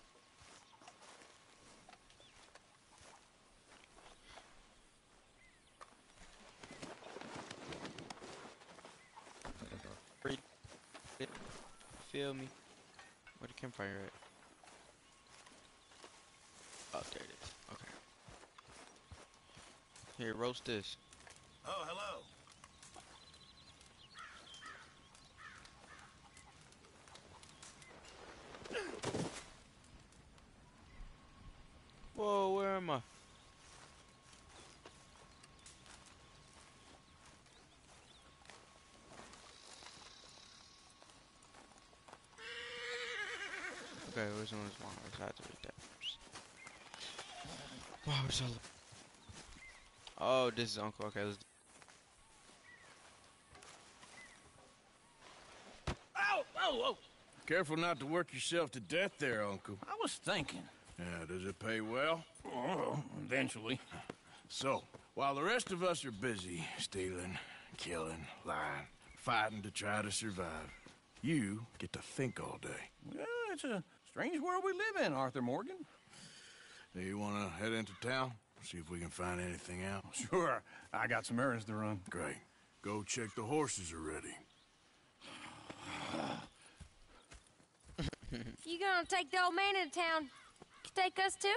[SPEAKER 1] Feel me? Where the campfire at? Oh, there it is. Okay. Here, roast this.
[SPEAKER 11] Oh, hello.
[SPEAKER 1] Whoa, where am I? Okay, which one is one? I have to read that first. Wow, where's all Oh, this is Uncle. Okay, let's.
[SPEAKER 5] Ow! Oh, oh! Careful not to work yourself to death there, Uncle.
[SPEAKER 16] I was thinking.
[SPEAKER 5] Yeah, does it pay well?
[SPEAKER 16] Oh, eventually.
[SPEAKER 5] So, while the rest of us are busy stealing, killing, lying, fighting to try to survive, you get to think all day.
[SPEAKER 16] Well, it's a strange world we live in, Arthur Morgan.
[SPEAKER 5] Do you want to head into town? See if we can find anything out?
[SPEAKER 16] Sure. I got some errands to run.
[SPEAKER 5] Great. Go check the horses are ready.
[SPEAKER 17] You gonna take the old man into town? Take us too?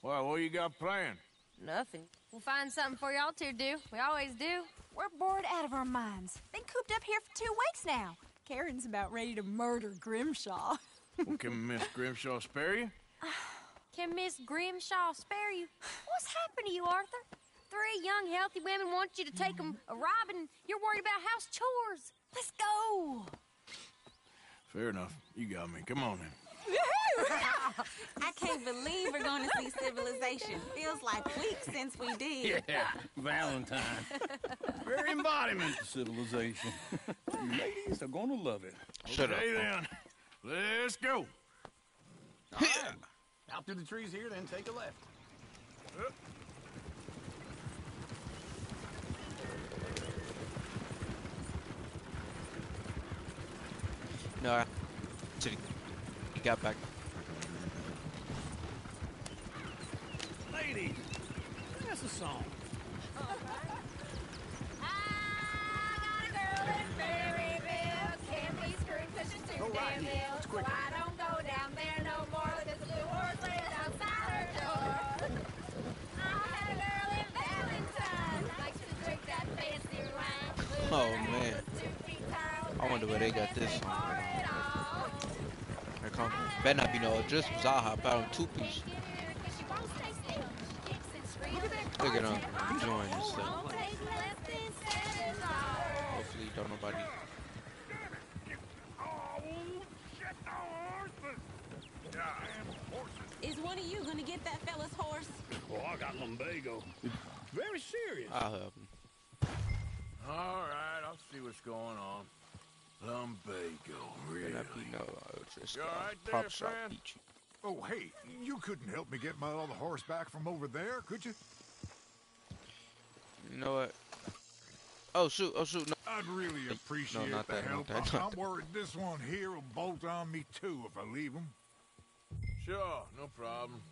[SPEAKER 5] Well, what you got planned?
[SPEAKER 17] Nothing. We'll find something for y'all to do. We always do.
[SPEAKER 2] We're bored out of our minds. Been cooped up here for two weeks now. Karen's about ready to murder Grimshaw.
[SPEAKER 5] Well, can Miss Grimshaw spare you?
[SPEAKER 17] Can Miss Grimshaw spare you? What's happened to you, Arthur? Three young, healthy women want you to take them a robbing. You're worried about house chores. Let's go.
[SPEAKER 5] Fair enough. You got me. Come on then.
[SPEAKER 18] I can't believe we're going to see civilization. Feels like weeks since we did.
[SPEAKER 16] Yeah, Valentine. Very embodiment of civilization. you ladies are gonna love it.
[SPEAKER 1] Shut up,
[SPEAKER 5] okay, then. Let's go.
[SPEAKER 16] All right. Out through the trees here, then take a left.
[SPEAKER 1] No, I. City. He got back.
[SPEAKER 16] Ladies, that's a song.
[SPEAKER 2] Go right here. It's quicker. I don't go down there no more. Blue horse outside her door. I had a girl in Valentine. Likes to drink that fancy wine.
[SPEAKER 1] Oh man. I wonder where they got this song. Here come. Better not be no just Zaha about on two piece. Look at him enjoying this stuff. Hopefully, don't nobody.
[SPEAKER 18] Is one of you going to get that fella's horse?
[SPEAKER 16] Oh, I got lumbago. Very serious.
[SPEAKER 1] I'll help him.
[SPEAKER 5] All right, I'll see what's going on. Lumbago, really?
[SPEAKER 1] no just
[SPEAKER 5] You all right there,
[SPEAKER 1] prop
[SPEAKER 5] friend?
[SPEAKER 1] beat you.
[SPEAKER 4] Oh, hey, you couldn't help me get my other horse back from over there, could you?
[SPEAKER 1] You know what? Oh shoot! Oh shoot! No.
[SPEAKER 4] I'd really appreciate
[SPEAKER 1] not
[SPEAKER 4] the
[SPEAKER 1] that,
[SPEAKER 4] help.
[SPEAKER 1] that,
[SPEAKER 4] I'm worried this one here will bolt on me too if I leave him.
[SPEAKER 5] Sure, no problem.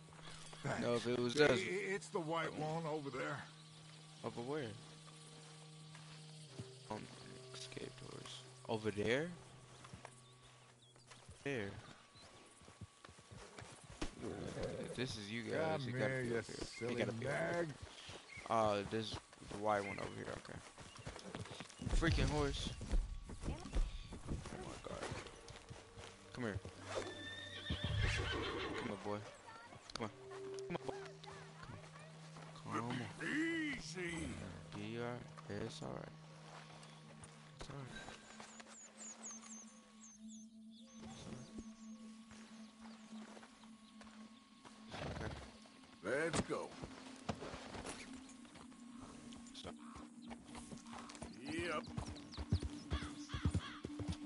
[SPEAKER 1] No, if it was
[SPEAKER 4] I-
[SPEAKER 1] us.
[SPEAKER 4] i- It's the white one over there.
[SPEAKER 1] Over where? Um, escape doors. Over there? There. If this is you guys,
[SPEAKER 4] Come
[SPEAKER 1] you gotta
[SPEAKER 4] here,
[SPEAKER 1] be
[SPEAKER 4] you
[SPEAKER 1] up here. You
[SPEAKER 4] silly
[SPEAKER 1] gotta be up here.
[SPEAKER 4] nag.
[SPEAKER 1] Uh, this the white one over here. Okay. Freaking horse. Oh my god. Come here. Come on, boy. Come on. Come on. Come on.
[SPEAKER 5] Easy.
[SPEAKER 1] Yeah, you alright? Yeah, it's alright. It's alright.
[SPEAKER 4] Let's go.
[SPEAKER 5] Yep.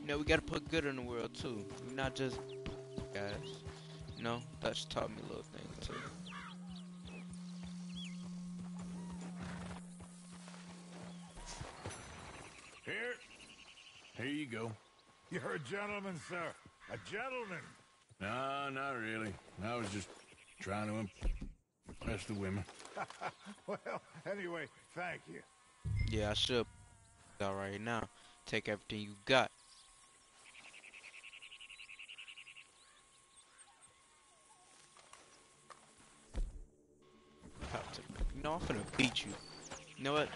[SPEAKER 1] You know, we gotta put good in the world too. Not just guys. You know, Dutch taught me a little thing too.
[SPEAKER 5] Here you go.
[SPEAKER 4] You're a gentleman, sir. A gentleman.
[SPEAKER 11] No, not really. I was just trying to impress the women.
[SPEAKER 4] well, anyway, thank you.
[SPEAKER 1] Yeah, I should. All right now, take everything you got. Have to- You know, I'm finna beat you. You know what?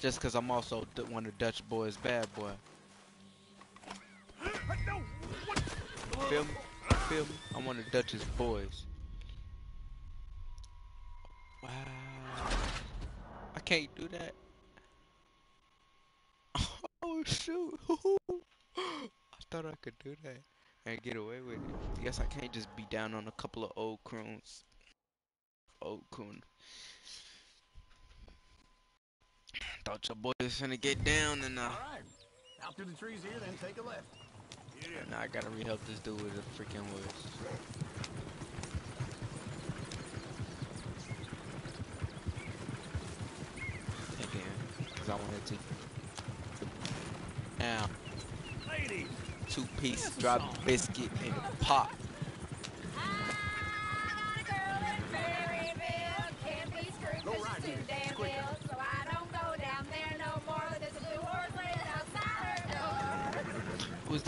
[SPEAKER 1] Just cause I'm also one of Dutch boys' bad boy. Feel me? Feel me? I'm one of Dutch's boys. Wow. I can't do that. Oh shoot! I thought I could do that and get away with it. Guess I can't just be down on a couple of old croons. Old coon. Thought your boy was finna get down and uh.
[SPEAKER 16] All right. Out through the trees here, then take a left.
[SPEAKER 1] Now I gotta re-help this dude with a freaking cause I wanted to. Now, two piece drop biscuit in a pot.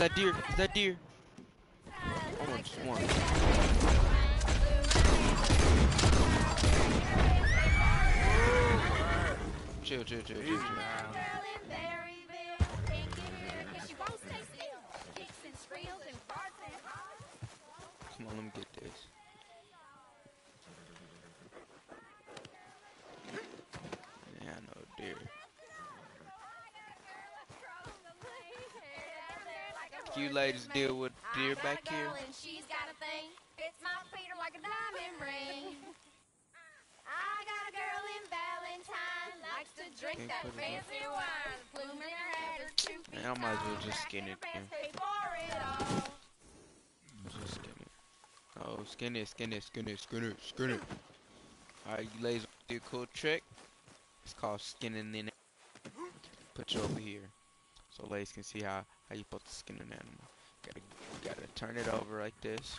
[SPEAKER 1] That deer? Is that deer? I want just one. Chill, chill, chill, chill, chill. Come on, let me get this. Yeah, I know deer. You ladies deal with deer back here?
[SPEAKER 2] Girl and she's got a thing. Fits my Peter like a diamond ring. I got a girl in Valentine. Likes to drink
[SPEAKER 1] Can't
[SPEAKER 2] that
[SPEAKER 1] put up.
[SPEAKER 2] fancy wine. Plume in her hair, there's two feet
[SPEAKER 1] Man, I might as well just skin it.
[SPEAKER 2] Pants
[SPEAKER 1] man.
[SPEAKER 2] pay for it all.
[SPEAKER 1] Just skin it. Oh, skin it, skin it, skin it, skin it, skin it. Alright, you ladies do a cool trick? It's called skinning in it. Put you over here. So ladies can see how, how you supposed to skin an animal. Gotta, you gotta turn it over like this.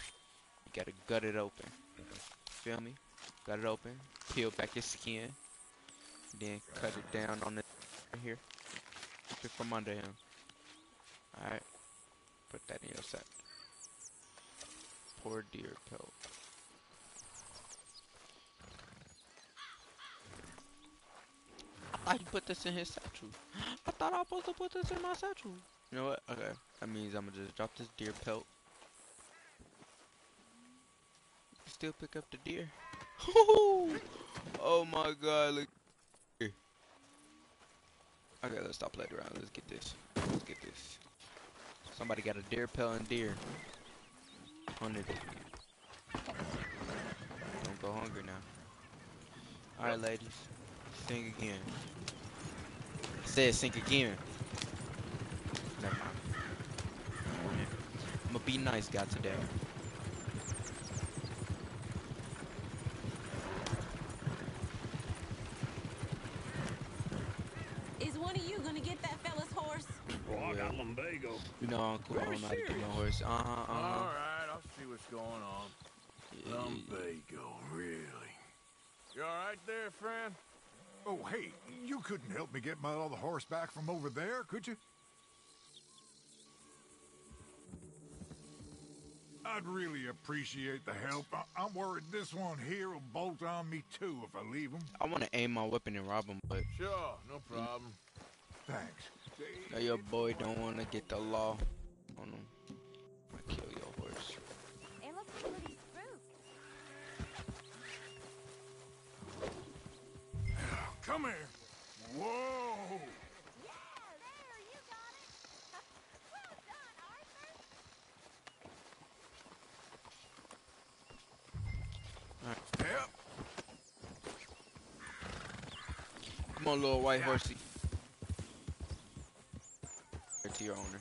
[SPEAKER 1] You gotta gut it open. Feel me? Gut it open. Peel back your skin. Then cut it down on the right here. Keep it from under him. Alright. Put that in your sack. Poor deer pelt. I thought you put this in his satchel. I thought I was supposed to put this in my satchel. You know what? Okay. That means I'm gonna just drop this deer pelt. Still pick up the deer. oh my god, look. Okay, let's stop playing around. Let's get this. Let's get this. Somebody got a deer pelt and deer. Hunted it. Don't go hungry now. Alright, ladies. Sing again. I said sing again. Never mind. I'm gonna be nice guy today.
[SPEAKER 18] Is one of you gonna get that fella's horse?
[SPEAKER 11] Oh, I got lumbago.
[SPEAKER 1] You know Uncle I don't know how to get no horse. Uh-huh, uh-huh.
[SPEAKER 5] All right, I'll see what's going on.
[SPEAKER 11] Lumbago, really?
[SPEAKER 5] You all right there, friend?
[SPEAKER 4] Oh, hey, you couldn't help me get my other horse back from over there, could you? I'd really appreciate the help. I- I'm worried this one here will bolt on me too if I leave him.
[SPEAKER 1] I want to aim my weapon and rob him, but
[SPEAKER 5] Sure, no problem.
[SPEAKER 4] Thanks.
[SPEAKER 1] now your boy don't want to get the law on him. I kill your horse.
[SPEAKER 17] And look at Woody's.
[SPEAKER 5] Come here. Whoa!
[SPEAKER 1] Step. Come on, little white horsey. Right to your owner.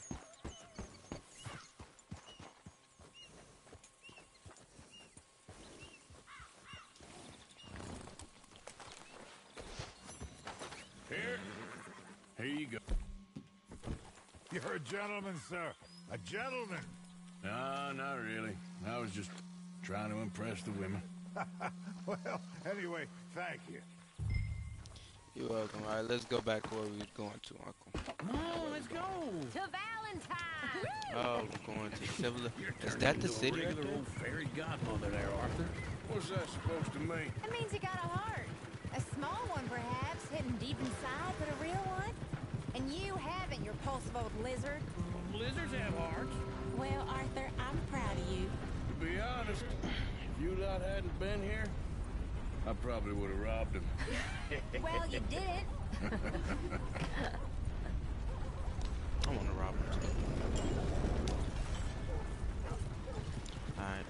[SPEAKER 5] Here. Here you go.
[SPEAKER 4] You're a gentleman, sir. A gentleman.
[SPEAKER 5] No, not really. I was just trying to impress the women.
[SPEAKER 4] well, anyway, thank you.
[SPEAKER 1] You're welcome. All right, let's go back where we was going to, Uncle.
[SPEAKER 16] Come on, let's go.
[SPEAKER 17] To Valentine!
[SPEAKER 1] Oh, we're going to Civil. Is that the city right
[SPEAKER 16] regular old fairy godmother there, Arthur?
[SPEAKER 5] What's that supposed to mean?
[SPEAKER 2] It means you got a heart. A small one, perhaps, hidden deep inside, but a real one. And you haven't, you repulsive old lizard.
[SPEAKER 16] Lizards have hearts.
[SPEAKER 18] Well, Arthur, I'm proud of you.
[SPEAKER 5] To be honest, if you lot hadn't been here, I probably would have robbed him.
[SPEAKER 2] well, you did it.
[SPEAKER 1] I want to rob him too. Alright.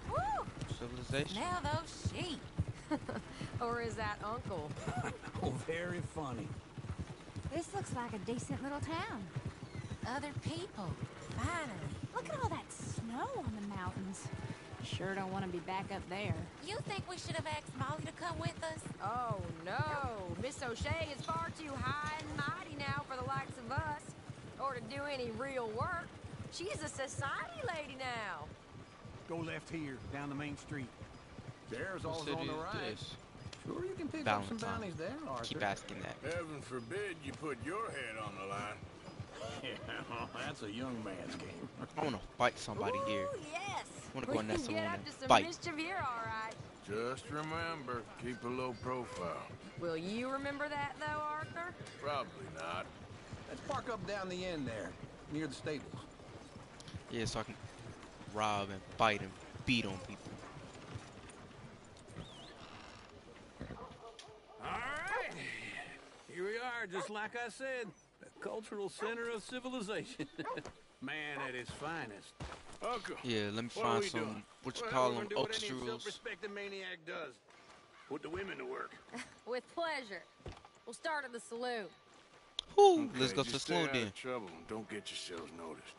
[SPEAKER 1] Civilization.
[SPEAKER 17] Now those sheep. or is that Uncle?
[SPEAKER 16] Oh, very funny.
[SPEAKER 2] This looks like a decent little town.
[SPEAKER 17] Other people. Finally.
[SPEAKER 2] Look at all that snow on the mountains. Sure don't want to be back up there.
[SPEAKER 18] You think we should have asked Molly to come with us?
[SPEAKER 17] Oh, no. Miss O'Shea is far too high and mighty now for the likes of us. Or to do any real work. She's a society lady now.
[SPEAKER 9] Go left here, down the main street. There's
[SPEAKER 1] What
[SPEAKER 9] all
[SPEAKER 1] city
[SPEAKER 9] on the
[SPEAKER 1] is
[SPEAKER 9] right.
[SPEAKER 1] this?
[SPEAKER 9] Sure, you can pick up some bounties there, Arthur.
[SPEAKER 1] Keep asking that.
[SPEAKER 5] Heaven forbid you put your head on the line.
[SPEAKER 16] Yeah, that's a young man's game.
[SPEAKER 1] I want to fight somebody here.
[SPEAKER 17] Ooh, yes.
[SPEAKER 1] I want to
[SPEAKER 17] we
[SPEAKER 1] go in there
[SPEAKER 17] can
[SPEAKER 1] and
[SPEAKER 17] up to some
[SPEAKER 1] fight.
[SPEAKER 17] mischief here, all right.
[SPEAKER 5] Just remember, keep a low profile.
[SPEAKER 17] Will you remember that, though, Arthur?
[SPEAKER 5] Probably not.
[SPEAKER 9] Let's park up down the end there, near the stables.
[SPEAKER 1] Yeah, so I can rob and fight and beat on people.
[SPEAKER 16] All right. Here we are, just like I said. The cultural center of civilization. Man at his finest.
[SPEAKER 5] Uncle.
[SPEAKER 1] Yeah, let me find some,
[SPEAKER 5] doing?
[SPEAKER 1] what you
[SPEAKER 16] Well,
[SPEAKER 1] call them,
[SPEAKER 16] gonna do what
[SPEAKER 1] oak
[SPEAKER 16] any
[SPEAKER 1] rules.
[SPEAKER 16] maniac does. Put the women to work.
[SPEAKER 17] With pleasure. We'll start at the saloon.
[SPEAKER 1] Whew, let's go to the saloon then.
[SPEAKER 5] trouble don't get yourselves noticed.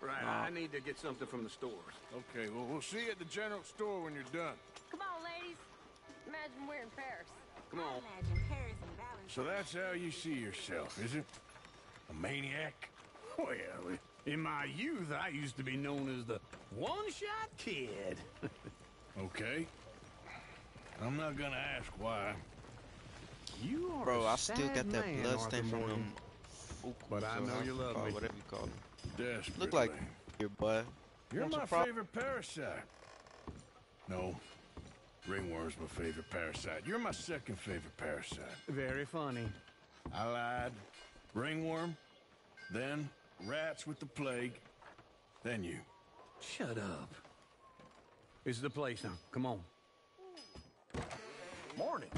[SPEAKER 16] Right, I need to get something from the stores.
[SPEAKER 5] Okay, well, we'll see you at the general store when you're done.
[SPEAKER 17] Come on, ladies. Imagine we're in Paris.
[SPEAKER 16] Come on.
[SPEAKER 18] Imagine Paris and Valentine.
[SPEAKER 5] So that's how you see yourself, is it? A maniac?
[SPEAKER 16] Well, in my youth, I used to be known as the one-shot kid.
[SPEAKER 5] Okay. I'm not gonna ask why.
[SPEAKER 16] You are
[SPEAKER 1] Bro,
[SPEAKER 16] a
[SPEAKER 1] I still got that
[SPEAKER 16] man,
[SPEAKER 1] blood stain from
[SPEAKER 16] Morgan.
[SPEAKER 1] them.
[SPEAKER 16] But I know you love
[SPEAKER 1] call it,
[SPEAKER 16] me.
[SPEAKER 1] Whatever you call them.
[SPEAKER 5] Desperately.
[SPEAKER 1] Look like your butt.
[SPEAKER 5] You're
[SPEAKER 1] Want
[SPEAKER 5] my favorite parasite. No. Ringworm's my favorite parasite. You're my second favorite parasite.
[SPEAKER 16] Very funny.
[SPEAKER 5] I lied. Ringworm, then rats with the plague, then you.
[SPEAKER 16] Shut up. This is the place now. Come on.
[SPEAKER 9] Morning.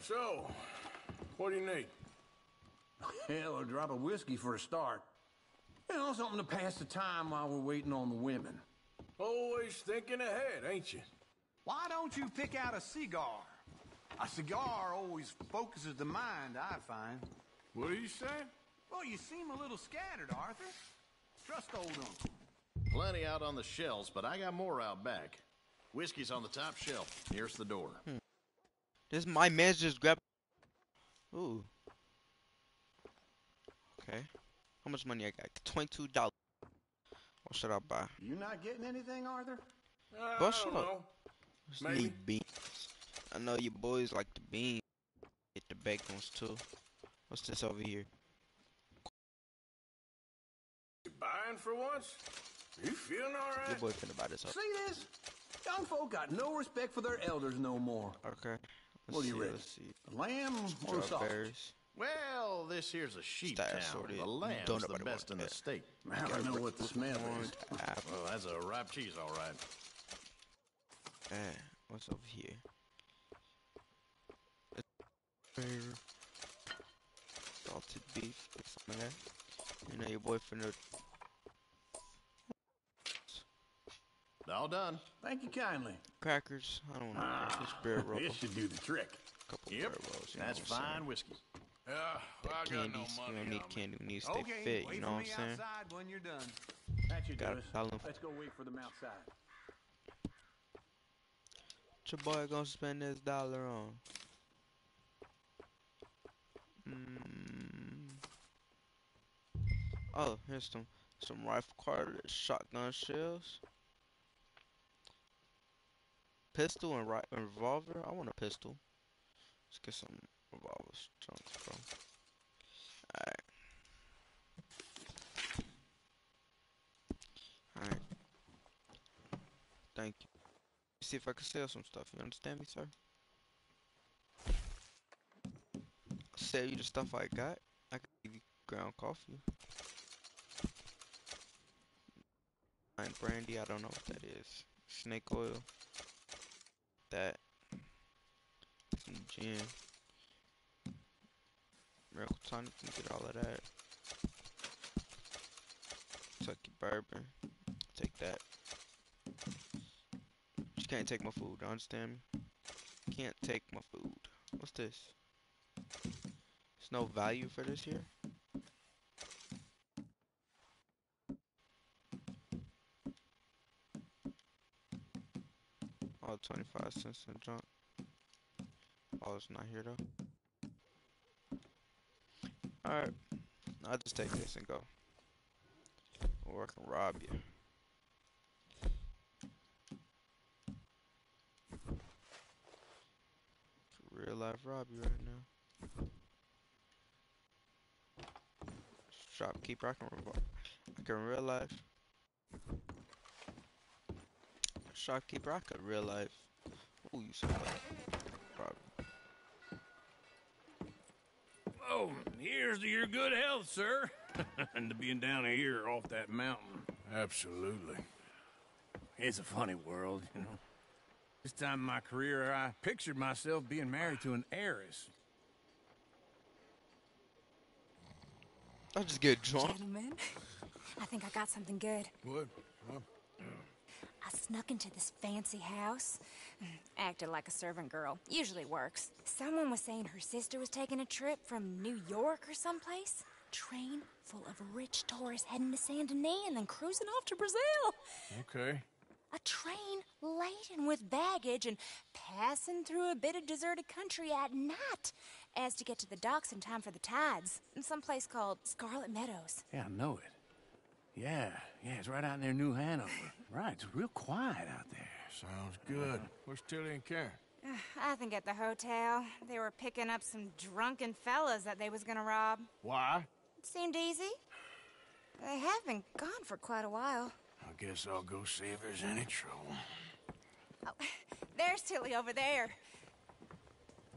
[SPEAKER 5] So, what do you need?
[SPEAKER 9] Hell, a drop of whiskey for a start. You know, something to pass the time while we're waiting on the women.
[SPEAKER 5] Always thinking ahead, ain't you?
[SPEAKER 10] Why don't you pick out a cigar? A cigar always focuses the mind, I find.
[SPEAKER 5] What are you saying?
[SPEAKER 10] Well, you seem a little scattered, Arthur. Trust old uncle.
[SPEAKER 19] Plenty out on the shelves, but I got more out back. Whiskey's on the top shelf, nearest the door. Hmm.
[SPEAKER 1] This my man just grabbed. Ooh. Okay. How much money I got? Twenty-two dollars. What should I buy?
[SPEAKER 10] You're not getting anything, Arthur?
[SPEAKER 5] Uh,
[SPEAKER 1] Bro,
[SPEAKER 5] I
[SPEAKER 1] shut up.
[SPEAKER 5] Maybe.
[SPEAKER 1] need beans. I know you boys like the beans. Get the baked ones too. What's this over here?
[SPEAKER 5] You buying for once? You feeling all
[SPEAKER 1] Your
[SPEAKER 5] right?
[SPEAKER 1] boy finna buy this up.
[SPEAKER 16] See this? Young folk got no respect for their elders no more.
[SPEAKER 1] Okay.
[SPEAKER 16] What do you
[SPEAKER 1] see,
[SPEAKER 16] reckon?
[SPEAKER 1] let's see.
[SPEAKER 16] The lamb or the sausage?
[SPEAKER 19] Well, this here's a sheep town.
[SPEAKER 1] sorted.
[SPEAKER 19] The lamb's
[SPEAKER 1] Don't
[SPEAKER 19] the best
[SPEAKER 1] want
[SPEAKER 19] in the
[SPEAKER 1] that.
[SPEAKER 19] state.
[SPEAKER 16] Man, I know what the smell is.
[SPEAKER 19] Well, that's a ripe cheese, all right.
[SPEAKER 1] Eh, what's over here? Salted beef, get some of that. You know your boyfriend finna
[SPEAKER 19] All done.
[SPEAKER 16] Thank you kindly.
[SPEAKER 1] crackers. I don't want
[SPEAKER 16] Ah,
[SPEAKER 1] crackers. Bread roll.
[SPEAKER 16] this should do the trick.
[SPEAKER 1] Couple
[SPEAKER 19] Yep,
[SPEAKER 1] bread rolls.
[SPEAKER 19] That's
[SPEAKER 1] what saying?
[SPEAKER 19] fine whiskey.
[SPEAKER 5] Yeah, well, I got no money
[SPEAKER 1] you don't need candy. We need to stay
[SPEAKER 20] Okay,
[SPEAKER 1] fit.
[SPEAKER 20] wait
[SPEAKER 1] You know
[SPEAKER 20] for
[SPEAKER 1] what I'm
[SPEAKER 20] me
[SPEAKER 1] saying?
[SPEAKER 20] outside when you're done.
[SPEAKER 16] That should
[SPEAKER 1] Got
[SPEAKER 16] us.
[SPEAKER 1] a dollar.
[SPEAKER 16] Let's go wait for them outside.
[SPEAKER 1] What your boy gonna spend this dollar on? Mm. Oh, here's some some rifle cartridge, shotgun shells, pistol and, ri- and revolver. I want a pistol. Let's get some revolver chunks, bro. Alright. Alright. Thank you. See if I can sell some stuff. You understand me, sir? Sell you the stuff I got. I can give you ground coffee. And brandy, I don't know what that is. Snake oil. That. Gin. Miracle tonic, you get all of that. Kentucky bourbon. Take that. You can't take my food, understand me? Can't take my food. What's this? There's no value for this here? Oh, 25 cents in junk. Oh, it's not here though. Alright. I'll just take this and go. Or I can rob you. Real life rob you right now. Shopkeeper, I can revol- I can real life. Shopkeeper, I could real life. Ooh, you said that. Rob.
[SPEAKER 5] Oh, here's to your good health, sir. and to being down here off that mountain. Absolutely. It's a funny world, you know. This time in my career, I pictured myself being married to an heiress.
[SPEAKER 1] I'll just get drunk.
[SPEAKER 2] Gentlemen, I think I got something good.
[SPEAKER 5] What?
[SPEAKER 2] Snuck into this fancy house, mm, acted like a servant girl. Usually works. Someone was saying her sister was taking a trip from New York or someplace. Train full of rich tourists heading to Saint Denis and then cruising off to Brazil.
[SPEAKER 5] Okay.
[SPEAKER 2] A train laden with baggage and passing through a bit of deserted country at night as to get to the docks in time for the tides in some place called Scarlet Meadows.
[SPEAKER 5] Yeah, I know it. Yeah, yeah, it's right out in near New Hanover. right, it's real quiet out there. Sounds good. Where's Tilly and Karen?
[SPEAKER 2] I think at the hotel they were picking up some drunken fellas that they was gonna rob.
[SPEAKER 5] Why?
[SPEAKER 2] It seemed easy. They have been gone for quite a while.
[SPEAKER 5] I guess I'll go see if there's any trouble.
[SPEAKER 2] Oh, there's Tilly over there.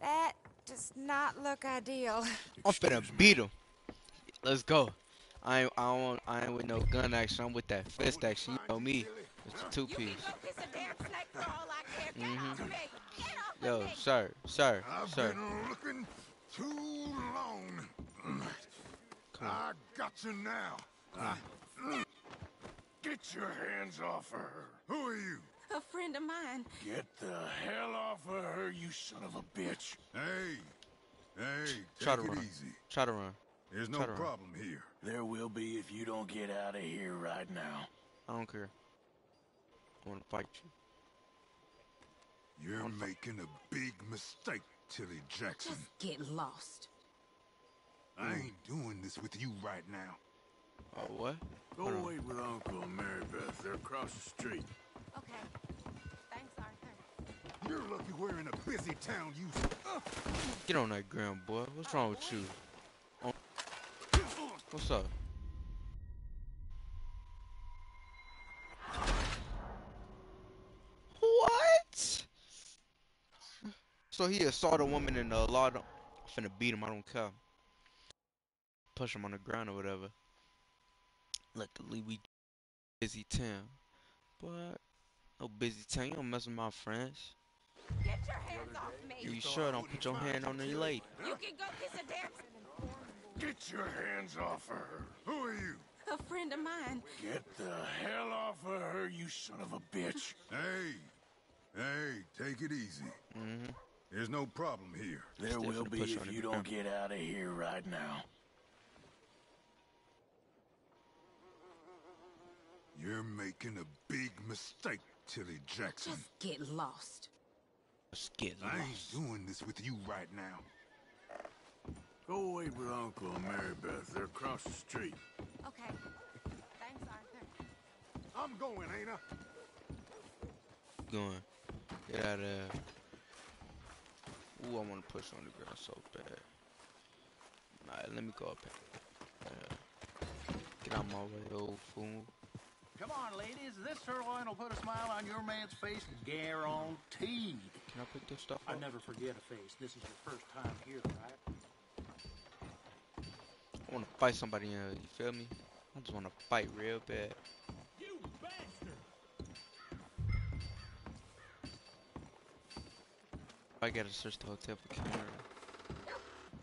[SPEAKER 2] That does not look ideal.
[SPEAKER 1] I'm finna beat him. Let's go. I ain't, I don't I ain't with no gun action. I'm with that fist action. You know me. It's a two piece. Mm-hmm. Yo, sir, sir,
[SPEAKER 3] I've
[SPEAKER 1] sir.
[SPEAKER 3] been looking too long. I got you now. I-
[SPEAKER 5] Get your hands off of her.
[SPEAKER 3] Who are you?
[SPEAKER 17] A friend of mine.
[SPEAKER 5] Get the hell off of her, you son of a bitch.
[SPEAKER 3] Hey, hey,
[SPEAKER 1] Try to
[SPEAKER 3] it
[SPEAKER 1] run.
[SPEAKER 3] easy.
[SPEAKER 1] Try to run.
[SPEAKER 3] There's no
[SPEAKER 1] Try to run.
[SPEAKER 3] problem here.
[SPEAKER 5] There will be if you don't get out of here right now.
[SPEAKER 1] I don't care. I want to fight you.
[SPEAKER 3] You're making a big mistake, Tilly Jackson.
[SPEAKER 17] Just Get lost.
[SPEAKER 3] I ain't doing this with you right now.
[SPEAKER 1] Oh, what?
[SPEAKER 5] Go
[SPEAKER 1] Hold on.
[SPEAKER 5] wait with Uncle and Mary Beth. They're across the street.
[SPEAKER 17] Okay. Thanks, Arthur.
[SPEAKER 4] You're lucky we're in a busy town, you.
[SPEAKER 1] Get on that ground, boy. What's oh, wrong with you? What's up? What? So he assaulted a woman in the law. Don't, I'm finna beat him. I don't care. Push him on the ground or whatever. Luckily, we busy town. But no busy town. You don't mess with my friends.
[SPEAKER 2] Get your hands off me!
[SPEAKER 1] You sure don't put your hand on the lady.
[SPEAKER 2] You can go kiss a damn...
[SPEAKER 5] Get your hands off of her.
[SPEAKER 3] Who are you?
[SPEAKER 18] A friend of mine.
[SPEAKER 5] Get the hell off of her, you son of a bitch.
[SPEAKER 3] Hey, hey, take it easy.
[SPEAKER 1] Mm-hmm.
[SPEAKER 3] There's no problem here.
[SPEAKER 5] There will be if you don't get out of here right now.
[SPEAKER 3] You're making a big mistake, Tilly Jackson.
[SPEAKER 18] Just get lost.
[SPEAKER 1] Let's get
[SPEAKER 3] I ain't doing this with you right now.
[SPEAKER 5] Go away with Uncle and Mary Beth. They're across the street.
[SPEAKER 18] Okay. Thanks, Arthur.
[SPEAKER 4] I'm going, ain't I?
[SPEAKER 1] Going. Get out of there. Ooh, I want to push on the ground so bad. Alright, let me go up here. Uh, get out my way, old fool.
[SPEAKER 19] Come on, ladies. This sirloin will put a smile on your man's face, guaranteed.
[SPEAKER 1] Can I pick this stuff
[SPEAKER 21] I never forget a face. This is your first time here, right?
[SPEAKER 1] I want to fight somebody in here, you feel me? I just want to fight real bad.
[SPEAKER 21] You bastard!
[SPEAKER 1] I gotta search the hotel for camera.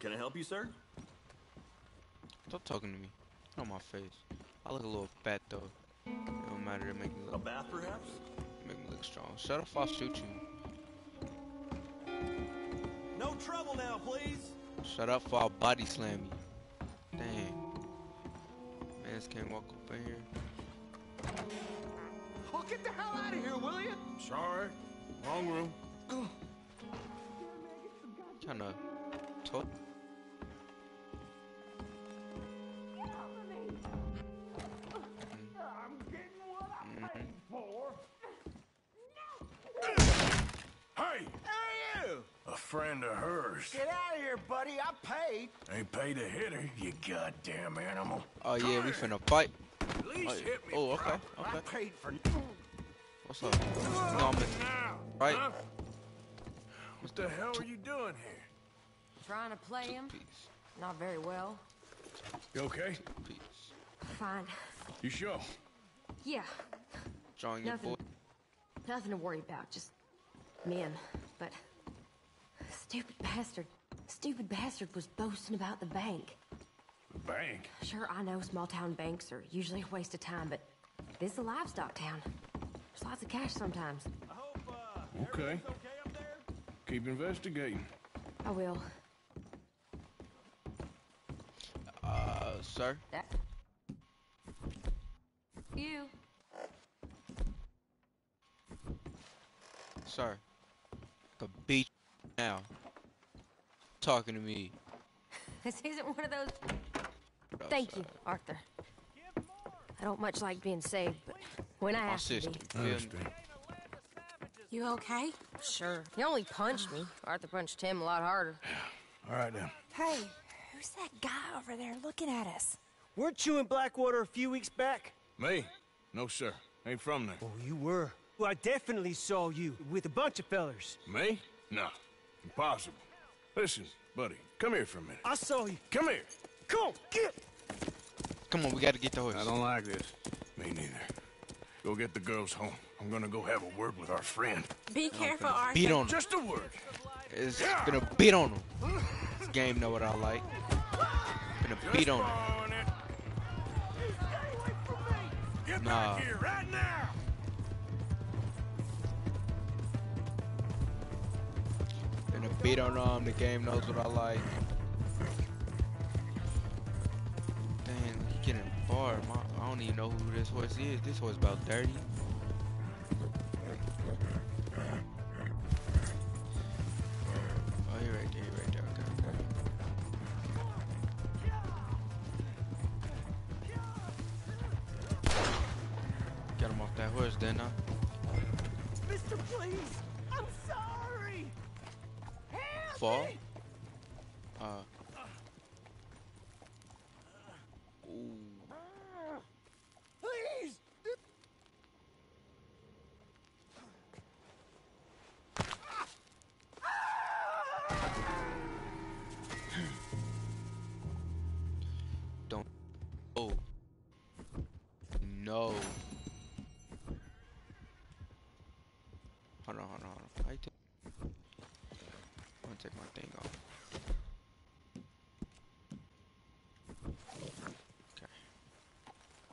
[SPEAKER 22] Can I help you, sir?
[SPEAKER 1] Stop talking to me. Get on my face. I look a little fat though. It don't matter. It make me look.
[SPEAKER 22] A bath, perhaps?
[SPEAKER 1] Make me look strong. Shut up! I'll shoot you.
[SPEAKER 22] No trouble now, please.
[SPEAKER 1] Shut up! For I'll body slam you. Dang. Mans can't walk up in here.
[SPEAKER 10] Oh, get the hell out of here, will you?
[SPEAKER 5] Sorry. Wrong room.
[SPEAKER 1] Trying to Talk.
[SPEAKER 5] Friend of hers.
[SPEAKER 10] Get out of here, buddy. I paid.
[SPEAKER 5] Ain't paid to hit her, you goddamn animal.
[SPEAKER 1] Oh yeah, we finna fight.
[SPEAKER 5] At
[SPEAKER 1] Oh,
[SPEAKER 5] hit me
[SPEAKER 1] oh, okay, okay.
[SPEAKER 10] I paid for.
[SPEAKER 1] What's up? No, I'm right.
[SPEAKER 5] huh? What the hell are you doing here?
[SPEAKER 23] Trying to play him? Not very well.
[SPEAKER 5] You okay?
[SPEAKER 23] Fine.
[SPEAKER 5] You sure?
[SPEAKER 23] Yeah,
[SPEAKER 1] Drawing your
[SPEAKER 23] Nothing.
[SPEAKER 1] boy.
[SPEAKER 23] nothing to worry about. Just men. But stupid bastard. Stupid bastard was boasting about the bank.
[SPEAKER 5] The bank?
[SPEAKER 23] Sure, I know small town banks are usually a waste of time, but this is a livestock town. There's lots of cash sometimes.
[SPEAKER 5] Okay. okay Keep investigating.
[SPEAKER 23] I will.
[SPEAKER 1] Uh, sir.
[SPEAKER 23] That. You.
[SPEAKER 1] Sir. I could beat you now. Talking to me.
[SPEAKER 23] This isn't one of those.
[SPEAKER 1] What else,
[SPEAKER 23] Thank you, Arthur. I don't much like being saved, but when I
[SPEAKER 1] My
[SPEAKER 23] have to be.
[SPEAKER 1] you me?
[SPEAKER 23] You okay? Sure. He only punched me. Arthur punched him a lot harder.
[SPEAKER 5] All right, then.
[SPEAKER 17] Hey, who's that guy over there looking at us?
[SPEAKER 24] Weren't you in Blackwater a few weeks back?
[SPEAKER 5] Me? No, sir. Ain't from there.
[SPEAKER 24] Oh, you were. Well, I definitely saw you with a bunch of fellers.
[SPEAKER 5] Me? No. Impossible. Listen, buddy, come here for a minute.
[SPEAKER 24] I saw you.
[SPEAKER 5] Come here.
[SPEAKER 24] Come on, get.
[SPEAKER 1] Come on, we gotta get the horse.
[SPEAKER 5] I don't like this. Me neither. Go get the girls home. I'm gonna go have a word with our friend.
[SPEAKER 18] Be careful, Arthur.
[SPEAKER 1] Beat on him.
[SPEAKER 5] Just a word.
[SPEAKER 1] It's gonna beat on him. This game know what I like. Gonna beat on him.
[SPEAKER 5] Get
[SPEAKER 1] Nah.
[SPEAKER 5] back here right
[SPEAKER 1] beat on him. The game knows what I like. Dang, he getting. My, I don't even know who this horse is. This horse about 30.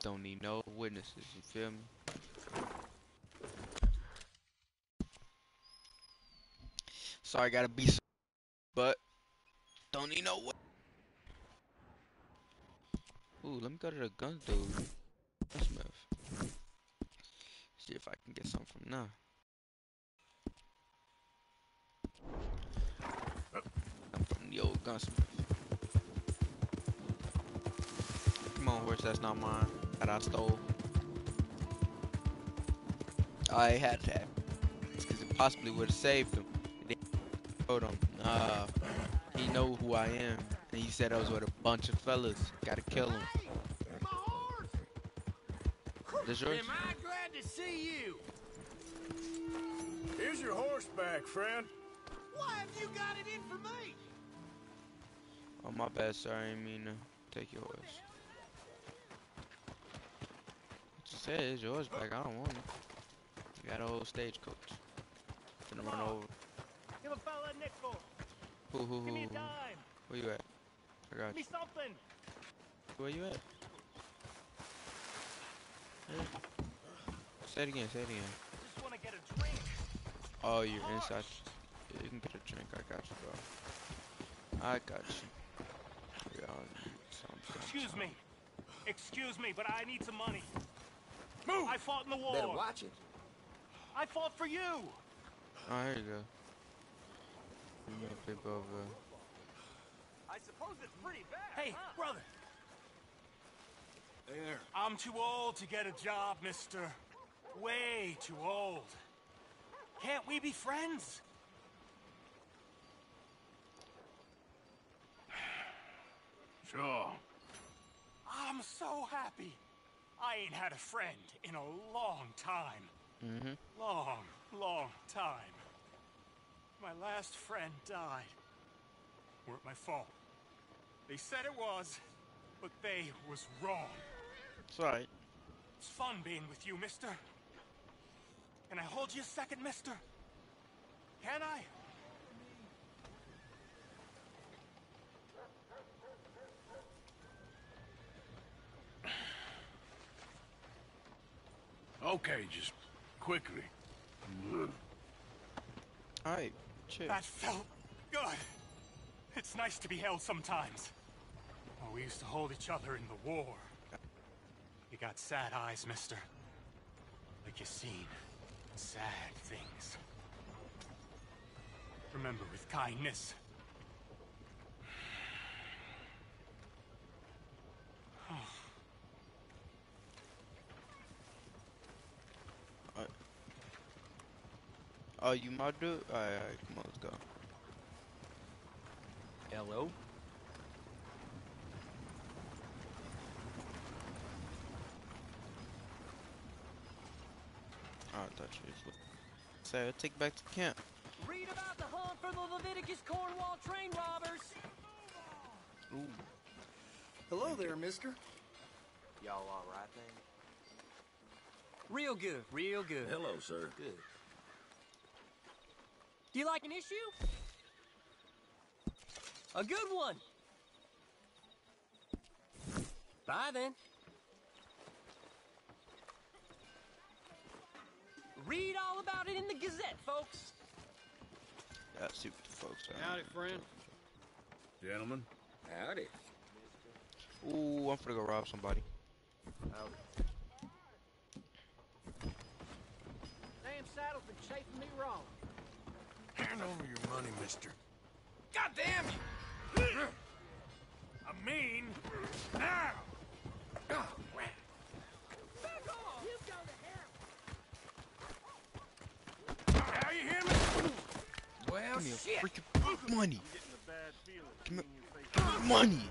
[SPEAKER 1] Don't need no witnesses. You feel me? Sorry, gotta be. s- But don't need no. Ooh, let me go to the gun dude. Gunsmith. See if I can get some from now. I'm from the old gunsmith. Come on, horse, that's not mine. That I stole. I had that. Because it possibly would have saved him. They told him, uh, he know who I am. And he said I was with a bunch of fellas. Gotta kill him. This yours?
[SPEAKER 5] Am I glad to see you? Here's your horseback, friend.
[SPEAKER 22] Why have you got it in for me?
[SPEAKER 1] Oh, my bad, sir. I didn't mean to take your horse. What you said it's yours back. I don't want it. You got a whole stagecoach. Gonna run over.
[SPEAKER 22] Give a fella a nickel. Give me a dime.
[SPEAKER 1] Where you at? I got
[SPEAKER 22] Give me
[SPEAKER 1] you.
[SPEAKER 22] something.
[SPEAKER 1] Where you at? Yeah. Say it again, say it again.
[SPEAKER 22] Just want to get a drink.
[SPEAKER 1] Oh, you're inside. Yeah, you can get a drink. I got you, bro. I got you. Yeah, I'll need some, some,
[SPEAKER 22] Excuse me. Excuse me, but I need some money. Move! I fought in the war.
[SPEAKER 25] Better watch it.
[SPEAKER 22] I fought for you.
[SPEAKER 1] Oh, here you go. Give me a paper over.
[SPEAKER 22] I suppose it's pretty bad. Hey, brother. There. I'm too old to get a job, mister. Way too old. Can't we be friends?
[SPEAKER 5] Sure.
[SPEAKER 22] I'm so happy. I ain't had a friend in a long time.
[SPEAKER 1] Mm-hmm.
[SPEAKER 22] Long, long time. My last friend died. Weren't my fault. They said it was, but they was wrong.
[SPEAKER 1] It's right.
[SPEAKER 22] It's fun being with you, mister. Can I hold you a second, mister? Can I?
[SPEAKER 5] Okay, just quickly.
[SPEAKER 1] Alright, chill.
[SPEAKER 22] That felt good. It's nice to be held sometimes. Oh, we used to hold each other in the war. You got sad eyes, mister. Like you've seen sad things. Remember with kindness.
[SPEAKER 1] Oh, you my dude? Alright, alright, come on, let's go.
[SPEAKER 14] Hello?
[SPEAKER 1] Oh, I thought you was. Say, I'll take back to camp.
[SPEAKER 14] Read about the hunt for the Leviticus Cornwall train robbers.
[SPEAKER 1] Ooh.
[SPEAKER 25] Hello there, mister.
[SPEAKER 14] Y'all all right then? Real good, real good.
[SPEAKER 25] Hello, sir.
[SPEAKER 14] Good. Do you like an issue? A good one. Bye then. Read all about it in the Gazette, folks.
[SPEAKER 1] Yeah, see what the folks are.
[SPEAKER 16] Howdy, friend.
[SPEAKER 5] Gentlemen.
[SPEAKER 25] Howdy.
[SPEAKER 1] Ooh, I'm finna go rob somebody.
[SPEAKER 21] Damn saddle's been chafing me wrong.
[SPEAKER 5] Hand over your money, mister.
[SPEAKER 22] God damn you! I mean, now! Now you hear me?
[SPEAKER 1] Well, freaking money. Give me, give me money.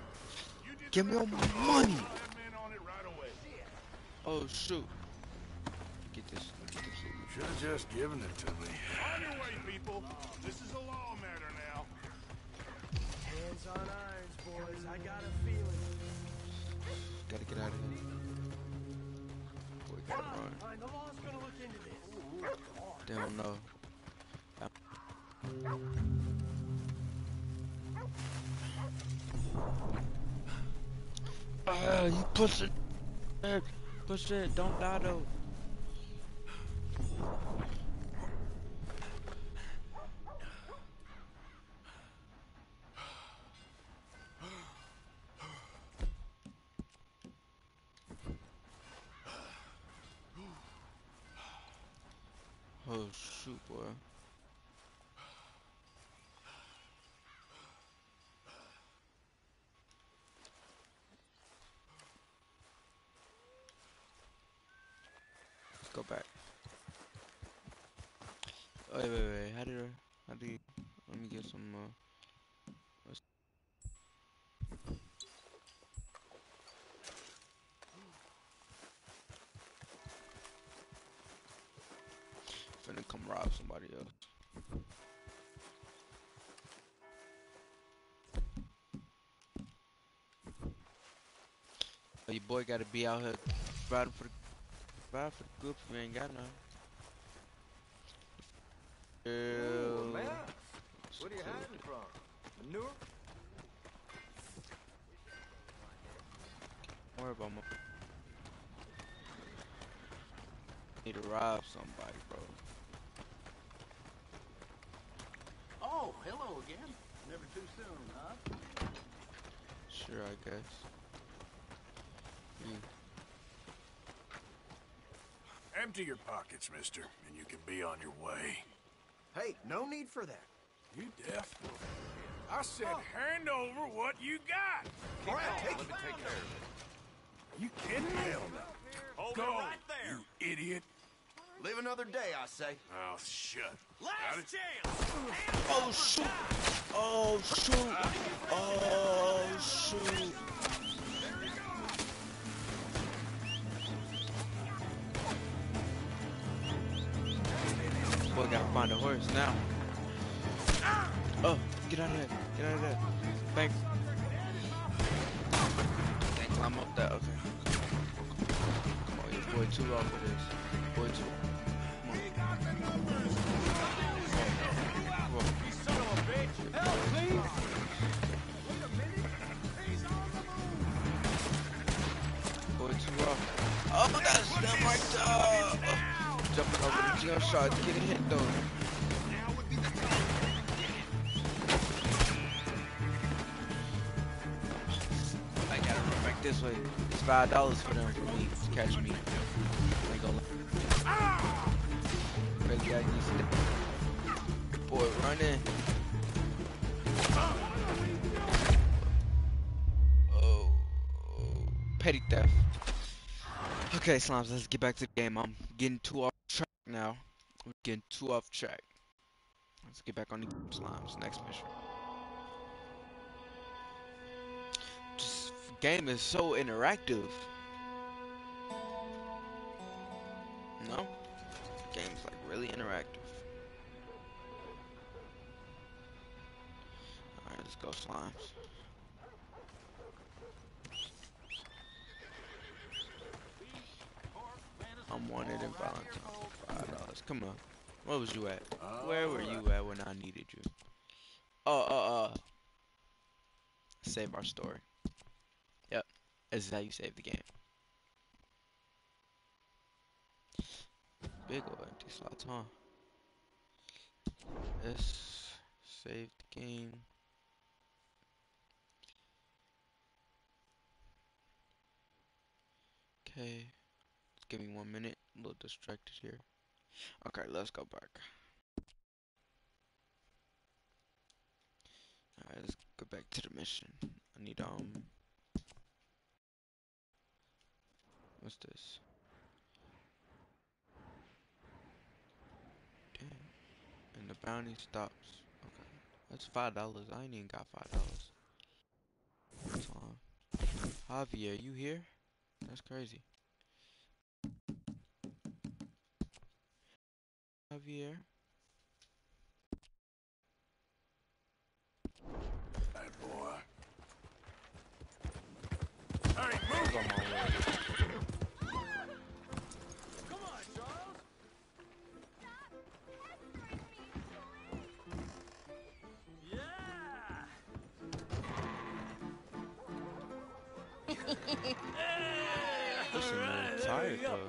[SPEAKER 1] Give me all my money. Oh shoot. Get this. Get this.
[SPEAKER 5] Should have just given it to me. On your way, people. This is a law matter now.
[SPEAKER 21] Hands on irons, boys. I got a feeling.
[SPEAKER 1] Gotta get out of here. Boy, gotta run.
[SPEAKER 21] Fine, the law's gonna look into this.
[SPEAKER 1] They don't know. Ah, you push it. Push it. Don't die though. Oh shoot, boy. Let's go back. Wait, wait, wait. How did I? How do you? Let me get some. Uh, let's- Finna come rob somebody else. Your boy gotta be out here riding for the ride for the group if you ain't got none.
[SPEAKER 25] Ooh, man. What are you hiding from? Manure?
[SPEAKER 1] Don't worry about my. Need to rob somebody, bro.
[SPEAKER 25] Oh, hello again. Never too soon, huh?
[SPEAKER 1] Sure, I guess. Mm.
[SPEAKER 5] Empty your pockets, mister, and you can be on your way.
[SPEAKER 10] Hey, no need for that.
[SPEAKER 5] You deaf? I said oh. hand over what you got.
[SPEAKER 10] All right, take it.
[SPEAKER 5] You kidding me?
[SPEAKER 10] Hold
[SPEAKER 5] Go,
[SPEAKER 10] it right there.
[SPEAKER 5] you idiot.
[SPEAKER 10] Live another day, I say.
[SPEAKER 5] Oh, shut.
[SPEAKER 10] Last chance.
[SPEAKER 1] Oh shoot! Oh shoot! Oh shoot! Boy, gotta find a horse now. Oh, get out of there! Get out of there! Thanks. Can't climb up that. Okay. Come on, your boy too raw for this. Boy too. Come on. Come on. The moon. Boy, too rough. Oh, that's them right there. Jumping over the jump shot, getting hit though. I gotta run back this way. It's five dollars for them for me to catch me. Ain't gonna lie. Really got these Boy, running. Oh, petty theft. Okay, slimes, let's get back to the game. I'm getting too off now. I'm getting too off track. Let's get back on the slimes. Next mission. This game is so interactive. No? The Game's like really interactive. Alright, let's go, slimes. I'm wanted in Valentine. Five dollars. Come on. Where was you at? Where were you at when I needed you? Oh, uh, uh. Save our story. Yep. This is how you save the game. Big ol' empty slots, huh? Let's save the game. Okay. Give me one minute. A little distracted here. Okay, let's go back. Alright, let's go back to the mission. I need, um... What's this? Damn. And the bounty stops. Okay. That's five dollars. I ain't even got five dollars. Javier, you here? That's crazy. Javier.
[SPEAKER 5] Hey, boy. Hey, move!
[SPEAKER 1] on my way.
[SPEAKER 5] Come on, Charles!
[SPEAKER 1] This is really tired though.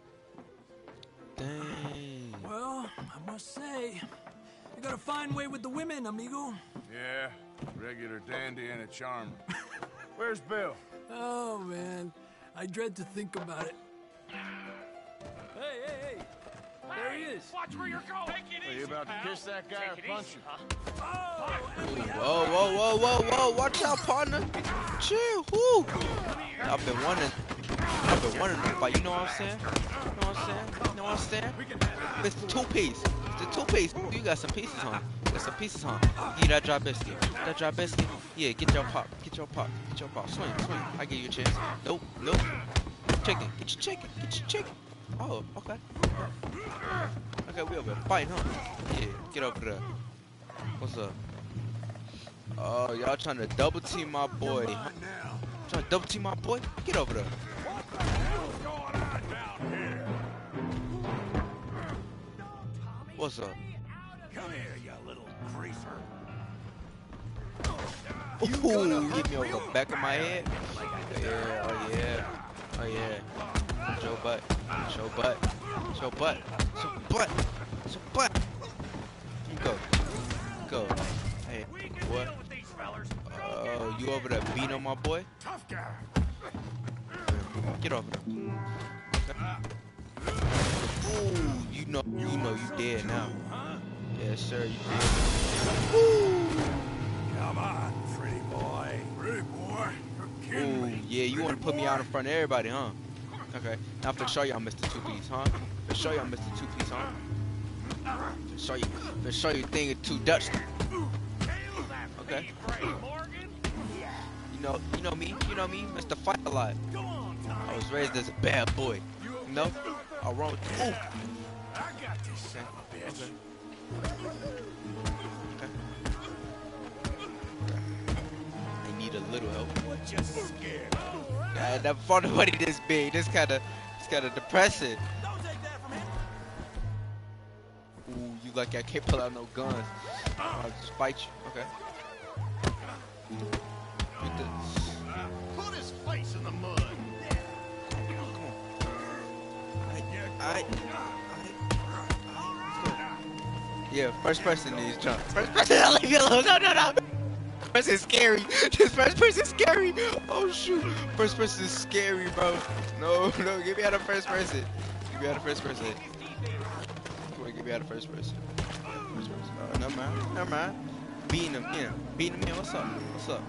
[SPEAKER 1] Dang.
[SPEAKER 26] Well, I must say, you got a fine way with the women, amigo.
[SPEAKER 4] Yeah, regular dandy and a charmer. Where's Bill?
[SPEAKER 26] Oh, man. I dread to think about it. Hey, hey, hey! There he is.
[SPEAKER 22] Watch where you're going. Take it
[SPEAKER 4] Are you about to kiss that guy or punch him?
[SPEAKER 1] Whoa, whoa, whoa, whoa, whoa! Watch out, partner. Chill. Woo. I've been wanting. Been wanting to fight. You know what I'm saying? You know what I'm saying? You know what I'm saying? It's two piece. It's the two piece. You got some pieces, huh? You got some pieces, huh? Give that dry biscuit. That dry biscuit. Yeah, get your pop. Get your pop. Get your pop. Swing, swing. I give you a chance. Nope, nope. Chicken. Get your chicken. Get your chicken. Oh, okay. Okay, we over fighting, huh? Yeah, get over there. What's up? Oh, y'all trying to double team my boy. Trying to double team my boy? Get over there. What's up?
[SPEAKER 11] Come here, you little creeper.
[SPEAKER 1] Ooh, hit me over the back of my head. Yeah, oh yeah. Oh yeah. Show butt. Show butt. Show butt. Show butt. Show butt. Go. Go. Hey, what? Oh, uh, you over there beating on my boy?
[SPEAKER 11] Tough guy.
[SPEAKER 1] Get over there. Uh, Ooh, you know, you know you dead now. Yes, sir, you dead.
[SPEAKER 11] Come on, pretty boy. Pretty boy. You're kidding
[SPEAKER 1] Ooh,
[SPEAKER 11] me.
[SPEAKER 1] yeah, you want to put me out in front of everybody, huh? Okay, now for show y'all Mr. Two Piece, huh? For show y'all Mr. Two Piece, huh? For show you, for show you thing or two Dutch. Okay. You know, you know me, you know me, Mr. Fight a lot. I was raised as a bad boy. You know? I wrong with Ooh.
[SPEAKER 11] I got this son of a bitch.
[SPEAKER 1] I need a little help.
[SPEAKER 11] What you scared?
[SPEAKER 1] I never fought nobody this big. This kind of, it's kind of depressing. Ooh, you like I can't pull out no guns. I'll just fight you. Okay. I, yeah, first person needs jump. First person, I'll leave me alone. No, no, no. First person is scary. This first person is scary. Oh shoot. First person is scary, bro. No, no, get me out of first person. Get me out of first person. Come on, get me out of first person. First person. Oh, never mind. Never mind. Beating him in. Beating him in. What's up? What's up?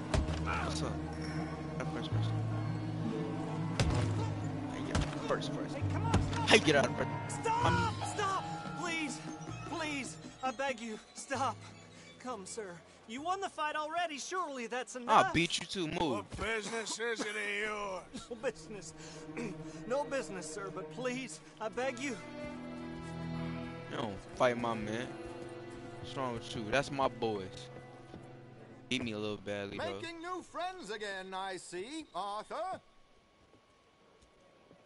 [SPEAKER 1] What's up? First person. Yeah, First person. Hey, get out of first.
[SPEAKER 21] Stop! Stop! Please! Please! I beg you, stop. Come, sir. You won the fight already. Surely that's enough.
[SPEAKER 1] I'll beat you too. Move.
[SPEAKER 11] What business is it of yours?
[SPEAKER 21] No business. no business, sir, but please, I beg you.
[SPEAKER 1] You don't fight my man. What's wrong with you? That's my boys. Beat me a little badly though.
[SPEAKER 27] Making new friends again, I see, Arthur.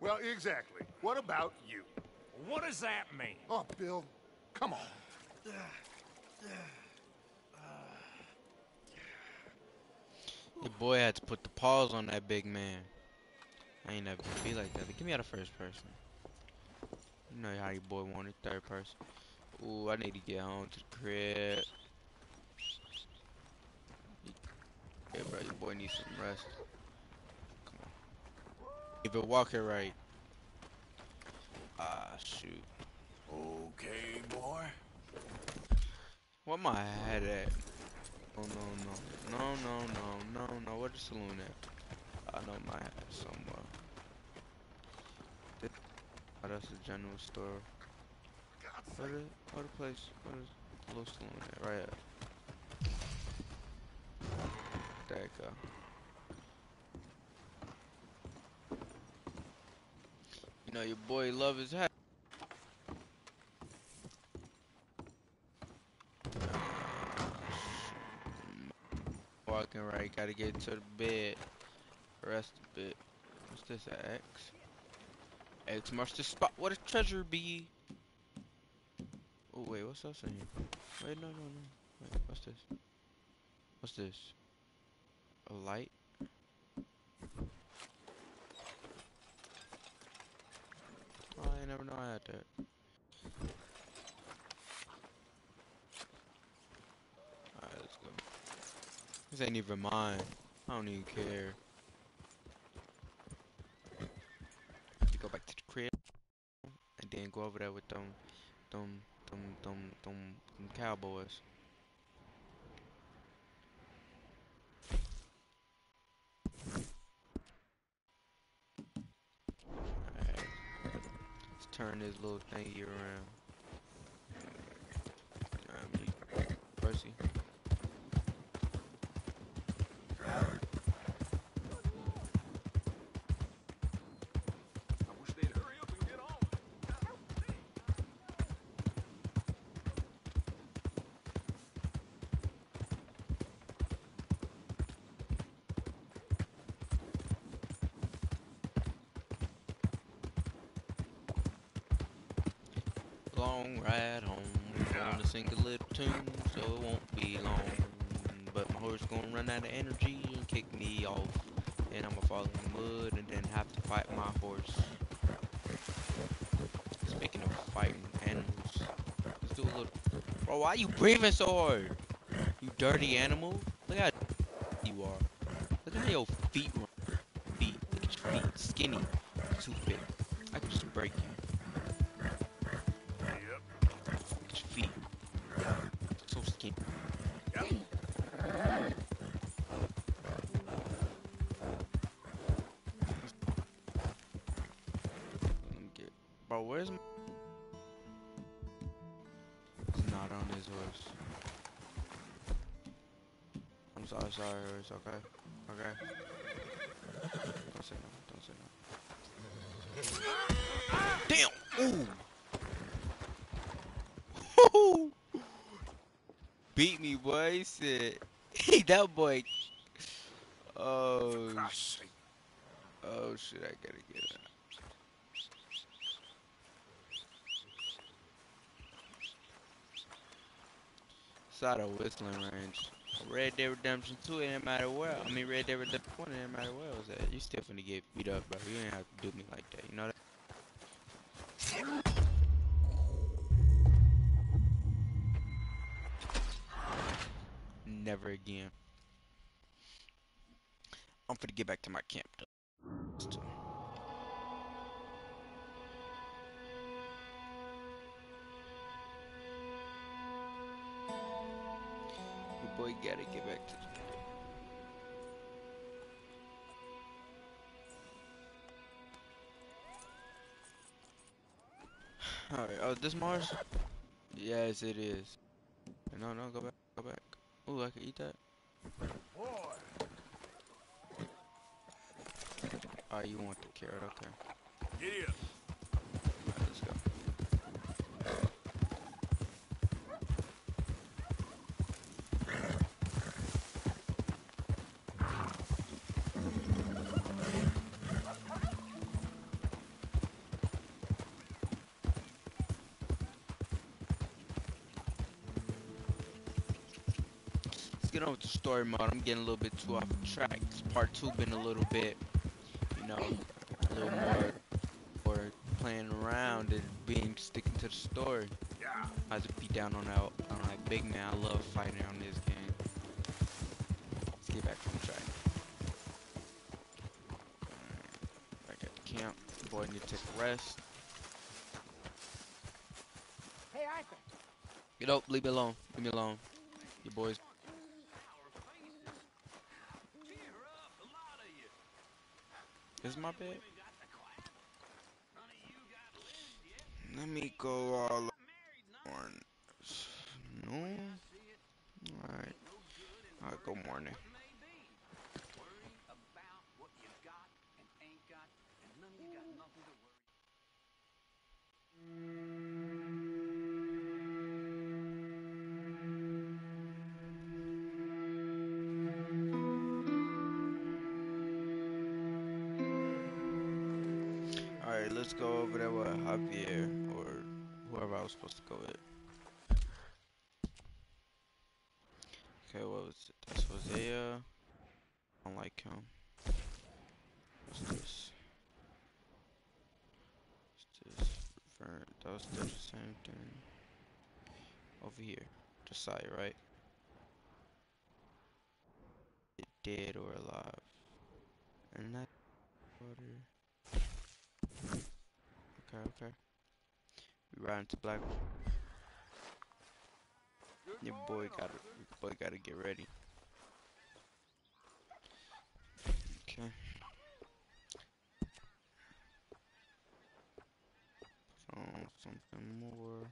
[SPEAKER 3] Well, exactly. What about you?
[SPEAKER 22] What does that mean?
[SPEAKER 3] Oh, Bill, come on.
[SPEAKER 1] Your boy had to put the paws on that big man. I ain't never gonna be like that. Give me out of first person. You know how your boy wanted third person. Ooh, I need to get home to the crib. Yeah, bro, your boy needs some rest. On. Even walking right. Ah, shoot.
[SPEAKER 4] Okay, boy.
[SPEAKER 1] What my head at? Oh no no no no no no no where the saloon at? I know my head somewhere. This, oh, that's a general store. Where the where the place? what is the little saloon at? Right at. There you go. Know your boy love his hat. Walking right, gotta get to the bed. Rest a bit. What's this? X? X marks the spot where the treasure be. Oh wait, what's else in here? Wait, no, no, no. Wait, what's this? What's this? A light? Oh, I never know I had that. Alright, let's go. This ain't even mine. I don't even care. To go back to the crib and then go over there with them, them, them, them, them, them cowboys. Turn this little thingy around. Um, Percy. Gonna sing a little tune, so it won't be long. But my horse gonna run out of energy and kick me off. And I'ma fall in the mud and then have to fight my horse. Speaking of fighting animals, let's do a little. Bro, why you breathing so hard? You dirty animal. Look how you are. Look at how your feet run. Feet. Look at your feet. Skinny. Too big. I could just break you. Sorry, okay? Okay? Don't say no, don't say no. Damn! Ooh! Beat me, boy. He said, that boy. Oh, sh- oh shit! I gotta get out. Outside of whistling range. Red Dead Redemption 2, it didn't matter where. I mean, Red Dead Redemption 1, it didn't matter where I was at. You still finna get beat up, bro. You ain't have to do me like that. You know that? Never again. I'm finna get back to my camp, though. Boy gotta get back to the Alright, oh, this Mars? Yes, it is. No, no, go back, go back. Ooh, I can eat that. Oh, you want the carrot, okay.
[SPEAKER 5] Giddy.
[SPEAKER 1] Alright, let's go. Let's get on with the story mode. I'm getting a little bit too off track. Part two been a little bit, you know, a little more, more playing around and being sticking to the story.
[SPEAKER 5] Yeah.
[SPEAKER 1] I have to be down on that, on that big man. I love fighting on this game. Let's get back on track. Back at the camp. Boy need to take a rest.
[SPEAKER 2] Hey, Arthur.
[SPEAKER 1] Get up, leave me alone. Leave me alone. You boys. My bed. Let me go all Javier or whoever I was supposed to go with. Okay, what was it? That's Hosea. I don't like him. What's this? What's this? That was the same thing. Over here. Josiah, right? Dead or alive. And that water. Okay, okay. We riding into Black. Your boy gotta, your boy gotta get ready. Okay. So something more.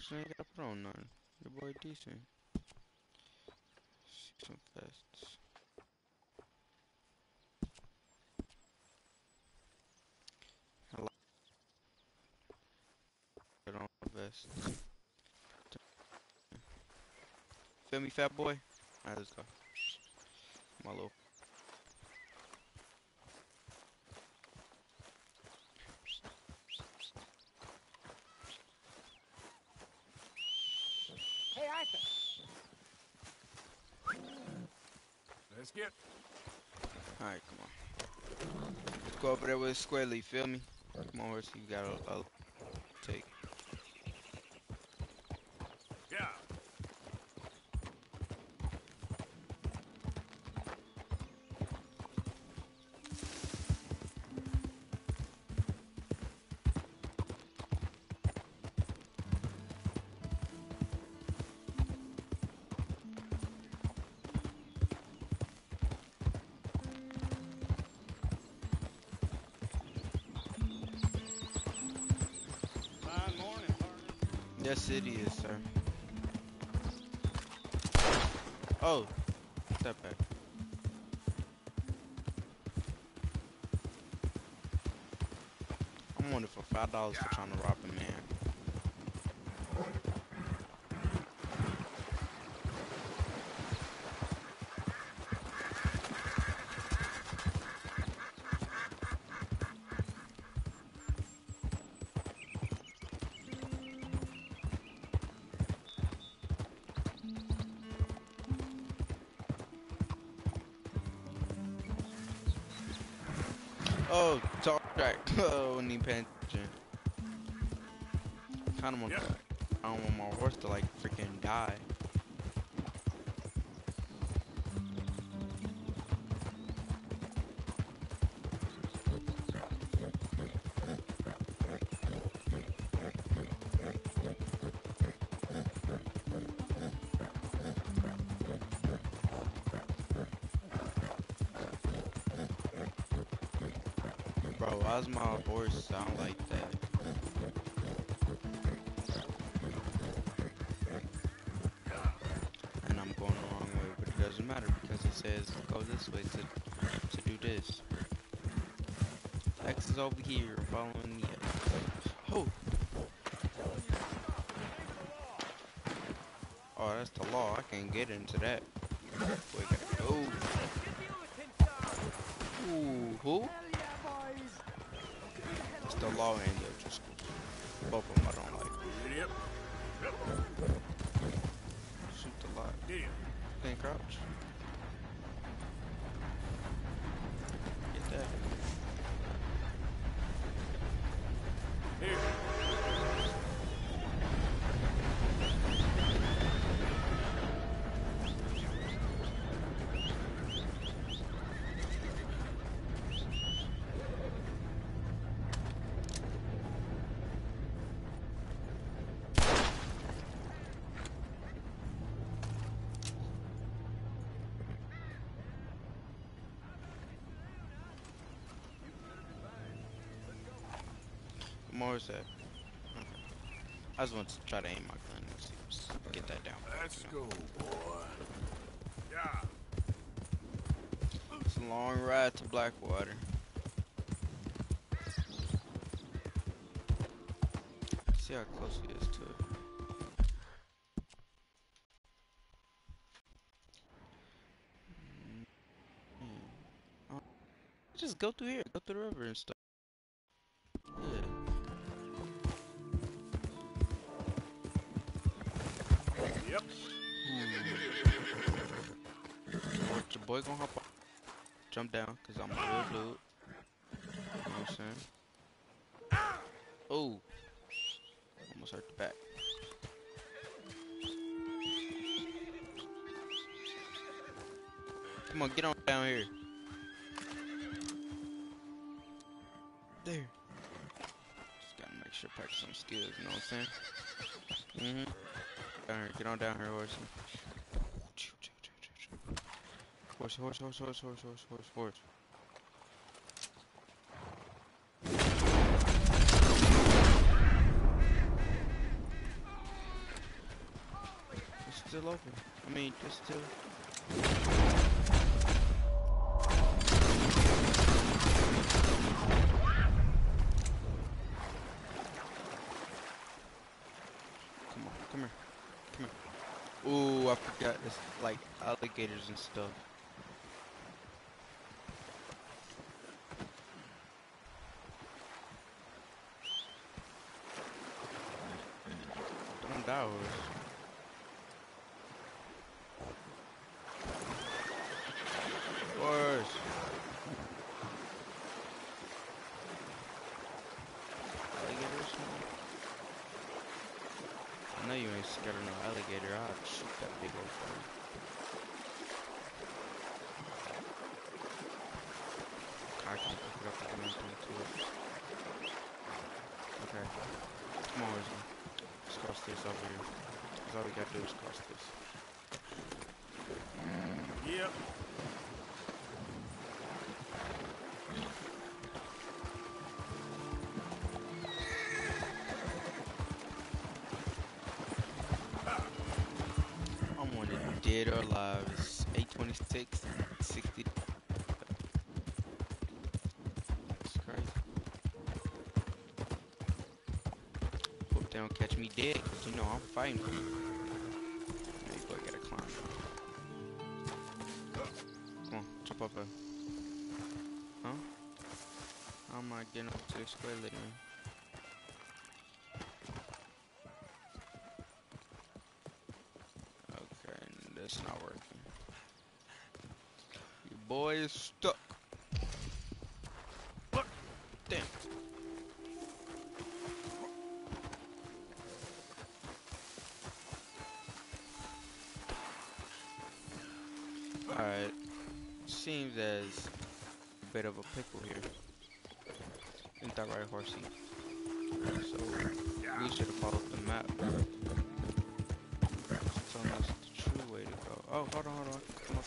[SPEAKER 1] So ain't gotta put on none. Your boy decent. Some vests. I like it on vest. Feel me, fat boy? Alright, let's go. My little.
[SPEAKER 2] Hey, Arthur.
[SPEAKER 5] Let's get.
[SPEAKER 1] Alright, come on. Let's go over there with Squarely, feel me? Come on, horse, you got a, a uh, take. Is, sir. Oh, step back. I'm wondering for five dollars for trying to rob a man. Track. Oh, paying attention. Kind of want that. I don't want my horse to like freaking die. This way to to do this. X is over here following the. Oh! Oh, that's the law. I can't get into that. We gotta. Ooh, who? It's the law and the just both of them I don't like. Shoot the lot. Then crouch. More is that? Okay. I just want to try to aim my gun and see, get that down.
[SPEAKER 5] Let's go, boy. Yeah.
[SPEAKER 1] It's a long ride to Blackwater. See how close he is to it. Mm, mm. Oh, Just go through here, go through the river and stuff. Cause I'm a real dude. You know what I'm saying? Oh. Almost hurt the back. Come on, get on down here. There. Just gotta make sure practice some skills, you know what I'm saying? Mm-hmm. Down here, get on down here, horse. Horse, horse, horse, horse, horse, horse, horse, horse. It's still open. I mean, it's still. Come on, come here, come here. Ooh, I forgot. It's like alligators and stuff. Don't die, horse. Horse. Alligators? I know you ain't scared of no alligator. I'll shoot that big old thing. I can pick it up with the thing to it. Okay. Come on, Wesley. Let's cross this over here. Cause all we gotta do is cross this.
[SPEAKER 5] Yep.
[SPEAKER 1] I'm dead alive. It's 826 60. That's crazy. Hope they don't catch me dead, cause you know I'm fighting for you. Boy, gotta climb. Come on, jump up there. Huh? How am I getting up to the square leg, man? Bit of a pickle here. Ain't that right, horsey? So, we should have followed the map. It's almost the true way to go. Oh, hold on, hold on. Come on.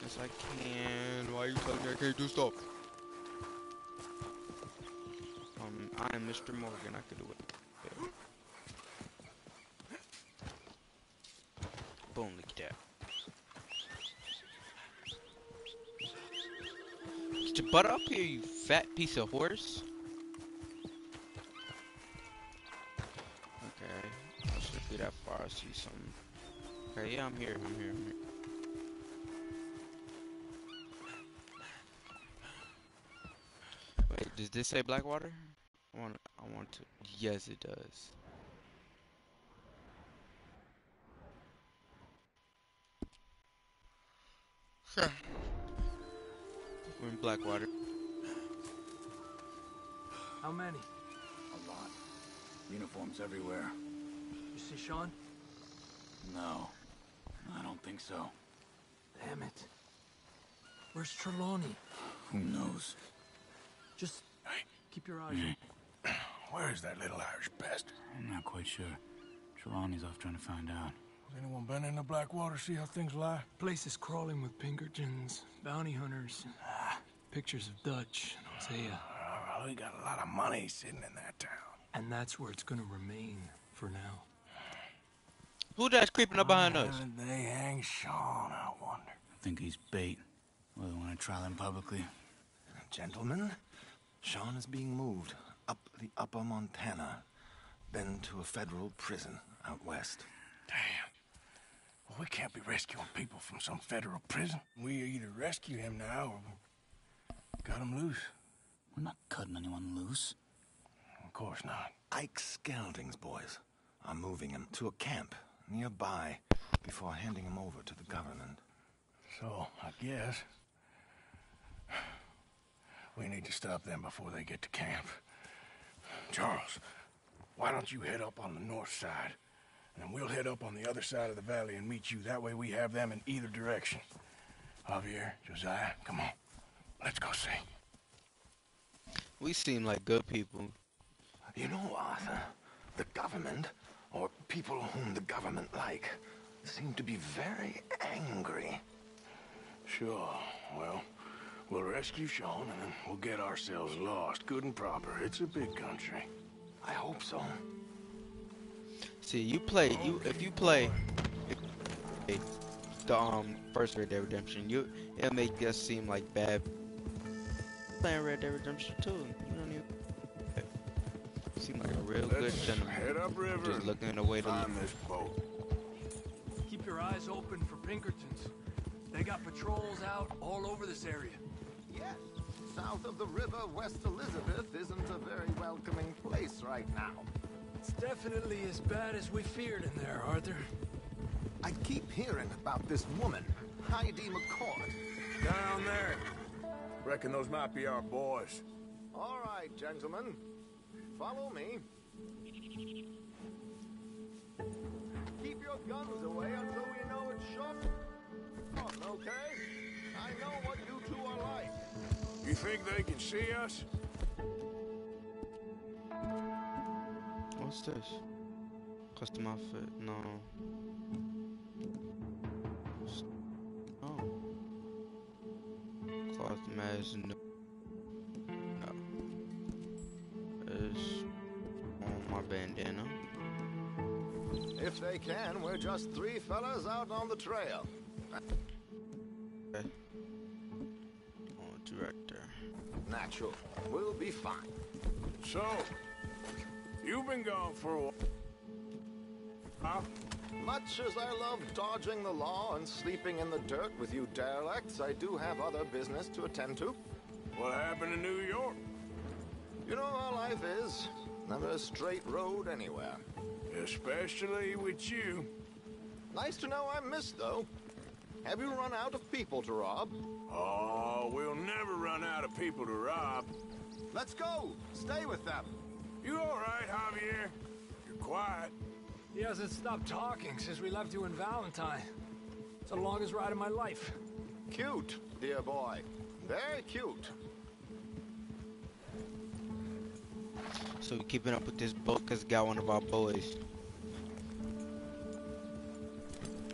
[SPEAKER 1] Yes, I can. Why are you telling me I can't do stuff? Um, I am Mr. Morgan. I can do it. Yeah. Boom, look at that. Get your butt up here, you fat piece of horse. Okay, I should be that far. I see something. Okay, yeah, I'm here. I'm here. I'm here. Wait, does this say Blackwater? I want. I want to. Yes, it does. Huh. We're in Blackwater.
[SPEAKER 26] How many?
[SPEAKER 25] A lot. Uniforms everywhere.
[SPEAKER 26] You see Sean?
[SPEAKER 25] No, I don't think so.
[SPEAKER 26] Damn it. Where's Trelawny?
[SPEAKER 25] Who knows?
[SPEAKER 26] Just keep your eyes open.
[SPEAKER 5] Where is that little Irish pest?
[SPEAKER 25] I'm not quite sure. Trelawny's off trying to find out.
[SPEAKER 5] Has anyone been in the Blackwater, see how things lie?
[SPEAKER 26] Place is crawling with Pinkertons, bounty hunters, pictures of Dutch and Hosea.
[SPEAKER 5] Oh, we got a lot of money sitting in that town.
[SPEAKER 26] And that's where it's gonna remain for now.
[SPEAKER 1] Who that's creeping up behind us?
[SPEAKER 5] Uh, they hang Sean, I wonder.
[SPEAKER 25] I think he's bait. Well, they want to trial him publicly.
[SPEAKER 27] Gentlemen, Sean is being moved up the upper Montana, then to a federal prison out west.
[SPEAKER 5] Damn. Well, we can't be rescuing people from some federal prison. We either rescue him now or we cut him loose.
[SPEAKER 25] We're not cutting anyone loose.
[SPEAKER 5] Of course not.
[SPEAKER 27] Ike Skelding's boys are moving him to a camp nearby before handing him over to the government.
[SPEAKER 5] So, I guess we need to stop them before they get to camp. Charles, why don't you head up on the north side? And then we'll head up on the other side of the valley and meet you. That way we have them in either direction. Javier, Josiah, come on. Let's go see.
[SPEAKER 1] We seem like good people.
[SPEAKER 27] You know, Arthur, the government, or people whom the government like, seem to be very angry.
[SPEAKER 5] Sure. Well, we'll rescue Sean and then we'll get ourselves lost, good and proper. It's a big country.
[SPEAKER 27] I hope so.
[SPEAKER 1] See, you play you if you play the um first Red Dead Redemption, you it'll make us seem like bad. Playing Red Dead Redemption too, you don't even seem like a real good
[SPEAKER 5] Let's
[SPEAKER 1] gentleman.
[SPEAKER 5] head upriver
[SPEAKER 1] Just looking at a way to
[SPEAKER 5] Find
[SPEAKER 1] live.
[SPEAKER 5] this boat.
[SPEAKER 26] Keep your eyes open for Pinkertons. They got patrols out all over this area.
[SPEAKER 27] Yes, south of the river, West Elizabeth isn't a very welcoming place right now.
[SPEAKER 26] It's definitely as bad as we feared in there, Arthur.
[SPEAKER 27] I keep hearing about this woman, Heidi McCourt.
[SPEAKER 5] Down there. Reckon those might be our boys.
[SPEAKER 27] All right, gentlemen, follow me. Keep your guns away until we know it's shot. Okay? I know what you two are like.
[SPEAKER 5] You think they can see us?
[SPEAKER 1] What's this? Custom outfit? No. Cloth mask? No. No. It's on my bandana.
[SPEAKER 27] If they can, we're just three fellas out on the trail.
[SPEAKER 1] Okay. Oh, director.
[SPEAKER 27] Natural. We'll be fine.
[SPEAKER 5] So, you've been gone for a while. Huh?
[SPEAKER 27] Much as I love dodging the law and sleeping in the dirt with you derelicts, I do have other business to attend to.
[SPEAKER 5] What happened in New York?
[SPEAKER 27] You know how life is. Never a straight road anywhere.
[SPEAKER 5] Especially with you.
[SPEAKER 27] Nice to know I'm missed, though. Have you run out of people to rob?
[SPEAKER 5] Oh, we'll never run out of people to rob.
[SPEAKER 27] Let's go! Stay with them!
[SPEAKER 5] You all right, Javier? You're quiet.
[SPEAKER 26] He hasn't stopped talking since we left you in Valentine. It's the longest ride of my life.
[SPEAKER 28] Cute, dear boy. Very cute.
[SPEAKER 1] So we keeping up with this boat because got one of our boys.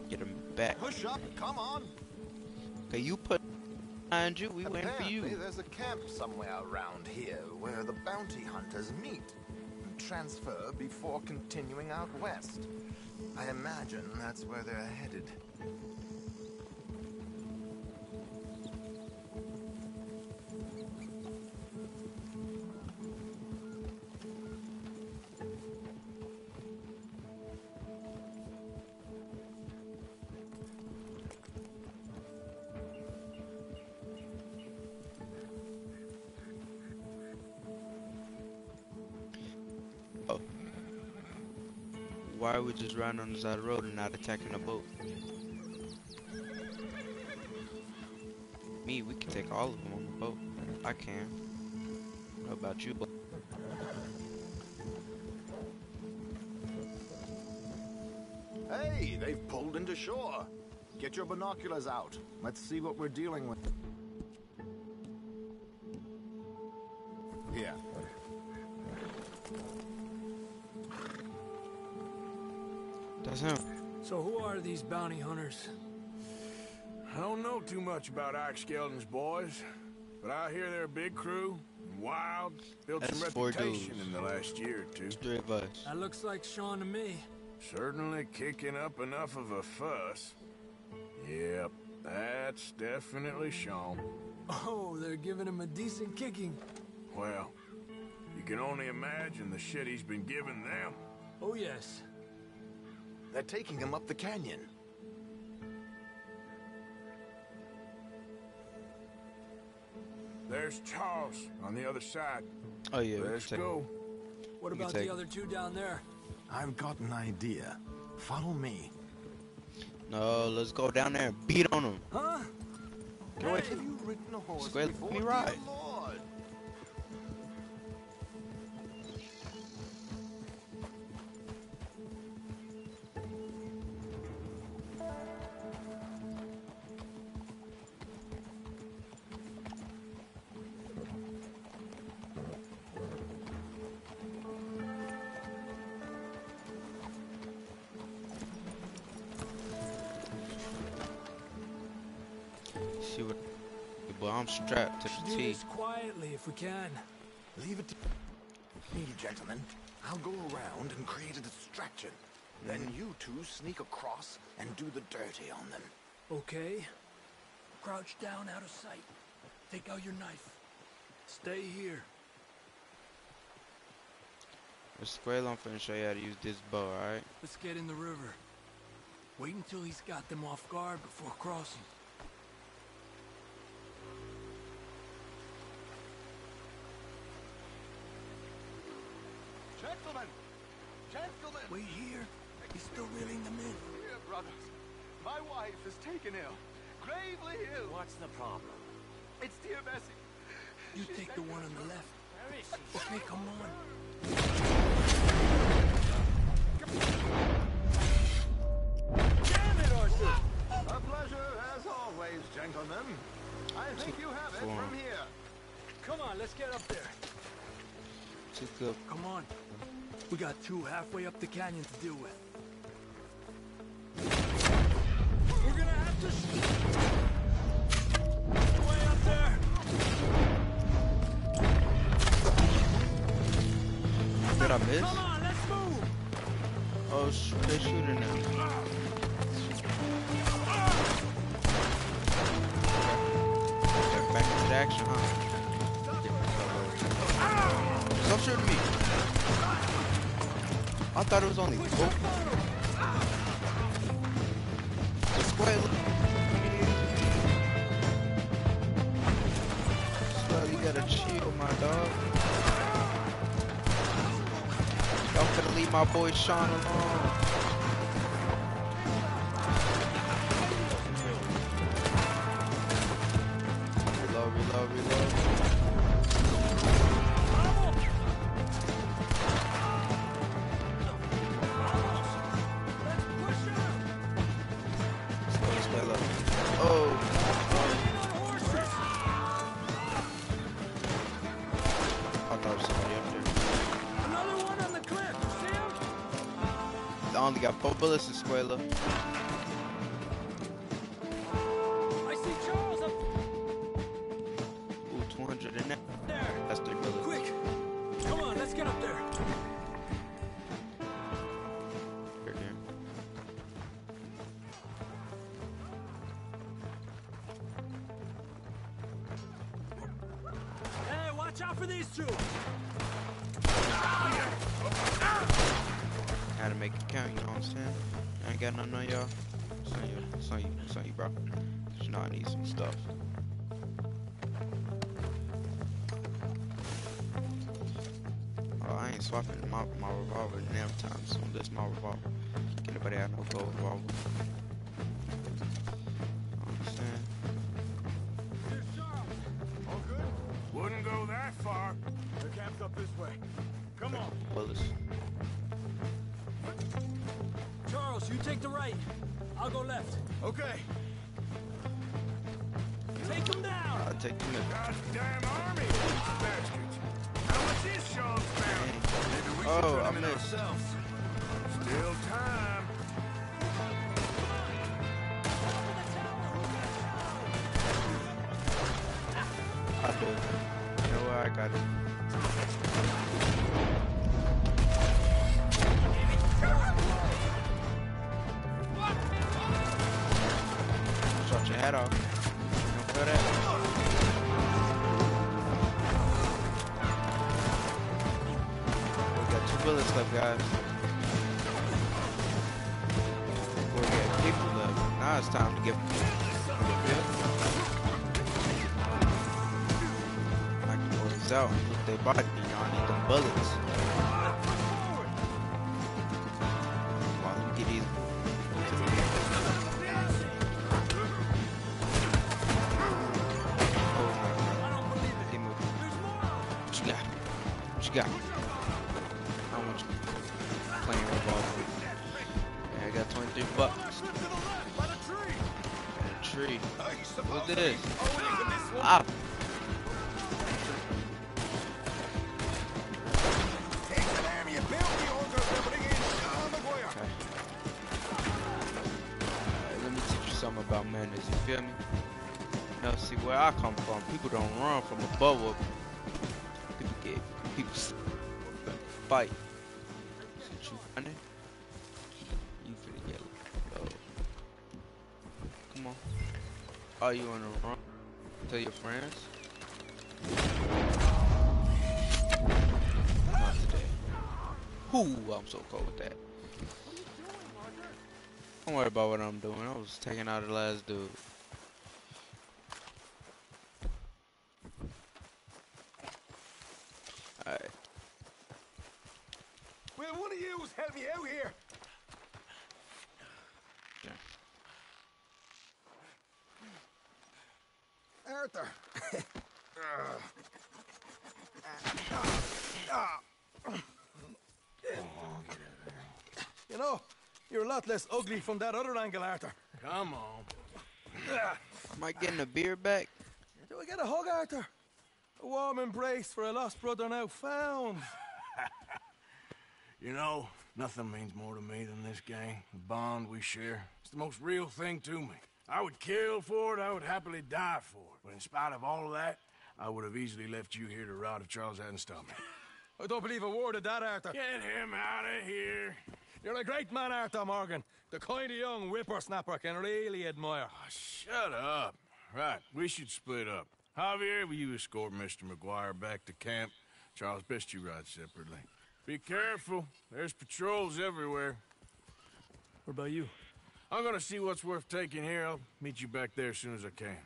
[SPEAKER 1] Get him back.
[SPEAKER 27] Push up, come on.
[SPEAKER 1] Okay, you put behind you. We waiting for
[SPEAKER 27] Apparently,
[SPEAKER 1] you.
[SPEAKER 27] there's a camp somewhere around here where the bounty hunters meet and transfer before continuing out west. I imagine that's where they're headed.
[SPEAKER 1] Why are we just riding on the side of the road and not attacking the boat? Me, we can take all of them on the boat. I can. How about you?
[SPEAKER 28] But hey, they've pulled into shore. Get your binoculars out. Let's see what we're dealing with.
[SPEAKER 26] Bounty hunters?
[SPEAKER 5] I don't know too much about Ike Skelding's boys, but I hear they're a big crew, wild, built
[SPEAKER 1] That's
[SPEAKER 5] some reputation in the last year or two.
[SPEAKER 1] Three of us.
[SPEAKER 26] That looks like Sean to me.
[SPEAKER 5] Certainly kicking up enough of a fuss. Yep, that's definitely Sean.
[SPEAKER 26] Oh, they're giving him a decent kicking.
[SPEAKER 5] Well, you can only imagine the shit he's been giving them.
[SPEAKER 26] Oh, yes.
[SPEAKER 27] They're taking him up the canyon.
[SPEAKER 5] There's Charles on the other side.
[SPEAKER 1] Oh yeah, we
[SPEAKER 5] Let's go.
[SPEAKER 26] What about the other two down there?
[SPEAKER 27] I've got an idea. Follow me.
[SPEAKER 1] No, let's go down there and beat on them.
[SPEAKER 26] Huh?
[SPEAKER 1] Get away
[SPEAKER 27] Have you ridden a horse
[SPEAKER 1] Square, let me
[SPEAKER 27] dear
[SPEAKER 1] ride. Strapped to the
[SPEAKER 26] do
[SPEAKER 1] T.
[SPEAKER 26] this quietly if we can.
[SPEAKER 27] Leave it to me, gentlemen. I'll go around and create a distraction. Then hmm. you two sneak across and do the dirty on them.
[SPEAKER 26] Okay. Crouch down out of sight. Take out your knife. Stay here.
[SPEAKER 1] Square, I'm finna show you how to use this bow, alright?
[SPEAKER 26] Let's get in the river. Wait until he's got them off guard before crossing. Wait here. He's still reeling them in.
[SPEAKER 29] Here, brothers, my wife is taken ill. Gravely ill.
[SPEAKER 30] What's the problem?
[SPEAKER 29] It's dear Bessie.
[SPEAKER 26] You take the one on the left.
[SPEAKER 30] Where is she?
[SPEAKER 26] Okay, come on.
[SPEAKER 29] Damn it, Arthur! A pleasure as always, gentlemen. I think you have it from here.
[SPEAKER 26] Come on, let's get up there.
[SPEAKER 1] Too good.
[SPEAKER 26] Come on. We got two halfway up the canyon to deal with. We're gonna have to... Way up there!
[SPEAKER 1] Did I miss?
[SPEAKER 26] Come on, let's move!
[SPEAKER 1] Oh, sh they're shooting now. Back into the action, huh? Stop shooting me! I thought it was only two. The square. Square, you gotta chill, my dog. Y'all finna leave my boy Sean alone. Bullets, Escuella.
[SPEAKER 31] I see Charles up
[SPEAKER 1] Ooh, 200 in that.
[SPEAKER 31] there.
[SPEAKER 1] That's three bullets.
[SPEAKER 31] Quick, come on, let's get up there.
[SPEAKER 1] Right.
[SPEAKER 31] Hey, watch out for these two.
[SPEAKER 1] Gotta make it count, you know what I'm saying? Ain't got nothing on y'all. On you, on you, on you, bro. you know I need some stuff. Oh, I ain't swapping my, my revolver damn time soon. This my revolver. Anybody have no gold revolver?
[SPEAKER 31] Take the
[SPEAKER 1] middle.
[SPEAKER 32] Goddamn army, bastards. How much is Sean's? Maybe we should
[SPEAKER 1] Oh,
[SPEAKER 32] put him in
[SPEAKER 1] missed.
[SPEAKER 32] ourselves.
[SPEAKER 1] Friends. Not today. Ooh, I'm so cold with that. Don't worry about what I'm doing. I was taking out the last dude. Alright.
[SPEAKER 26] Will one of you help me out here? Arthur. you know, you're a lot less ugly from that other angle, Arthur.
[SPEAKER 5] Come on.
[SPEAKER 1] Am I getting a beer back?
[SPEAKER 26] Do we get a hug, Arthur? A warm embrace for a lost brother now found.
[SPEAKER 5] You know, nothing means more to me than this gang, the bond we share. It's the most real thing to me. I would kill for it, I would happily die for it. But in spite of all of that, I would have easily left you here to rot if Charles hadn't stopped me.
[SPEAKER 26] I don't believe a word of that, Arthur.
[SPEAKER 5] Get him out of here.
[SPEAKER 26] You're a great man, Arthur Morgan. The kind of young whippersnapper I can really admire.
[SPEAKER 5] Ah, shut up. Right, we should split up. Javier, will you escort Mr. MacGuire back to camp? Charles, best you ride separately. Be careful. There's patrols everywhere.
[SPEAKER 31] What about you?
[SPEAKER 5] I'm gonna see what's worth taking here. I'll meet you back there as soon as I can.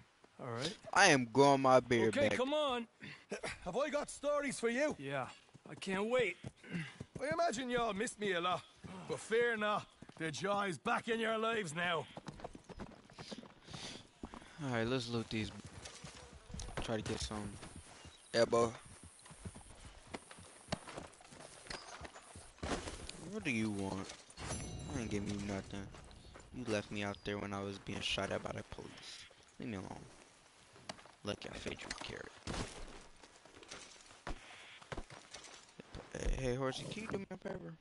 [SPEAKER 31] All right.
[SPEAKER 1] I am growing my beard
[SPEAKER 31] Okay,
[SPEAKER 1] back.
[SPEAKER 31] come on.
[SPEAKER 26] Have I got stories for you?
[SPEAKER 31] Yeah, I can't wait.
[SPEAKER 26] I imagine y'all missed me a lot, but fear not. The joy is back in your lives now.
[SPEAKER 1] Alright, let's loot these. Try to get some elbow. What do you want? I ain't give you nothing. You left me out there when I was being shot at by the police. Leave me alone. Look at Fedric Carrot. Hey, hey, horsey, can you do me a favor?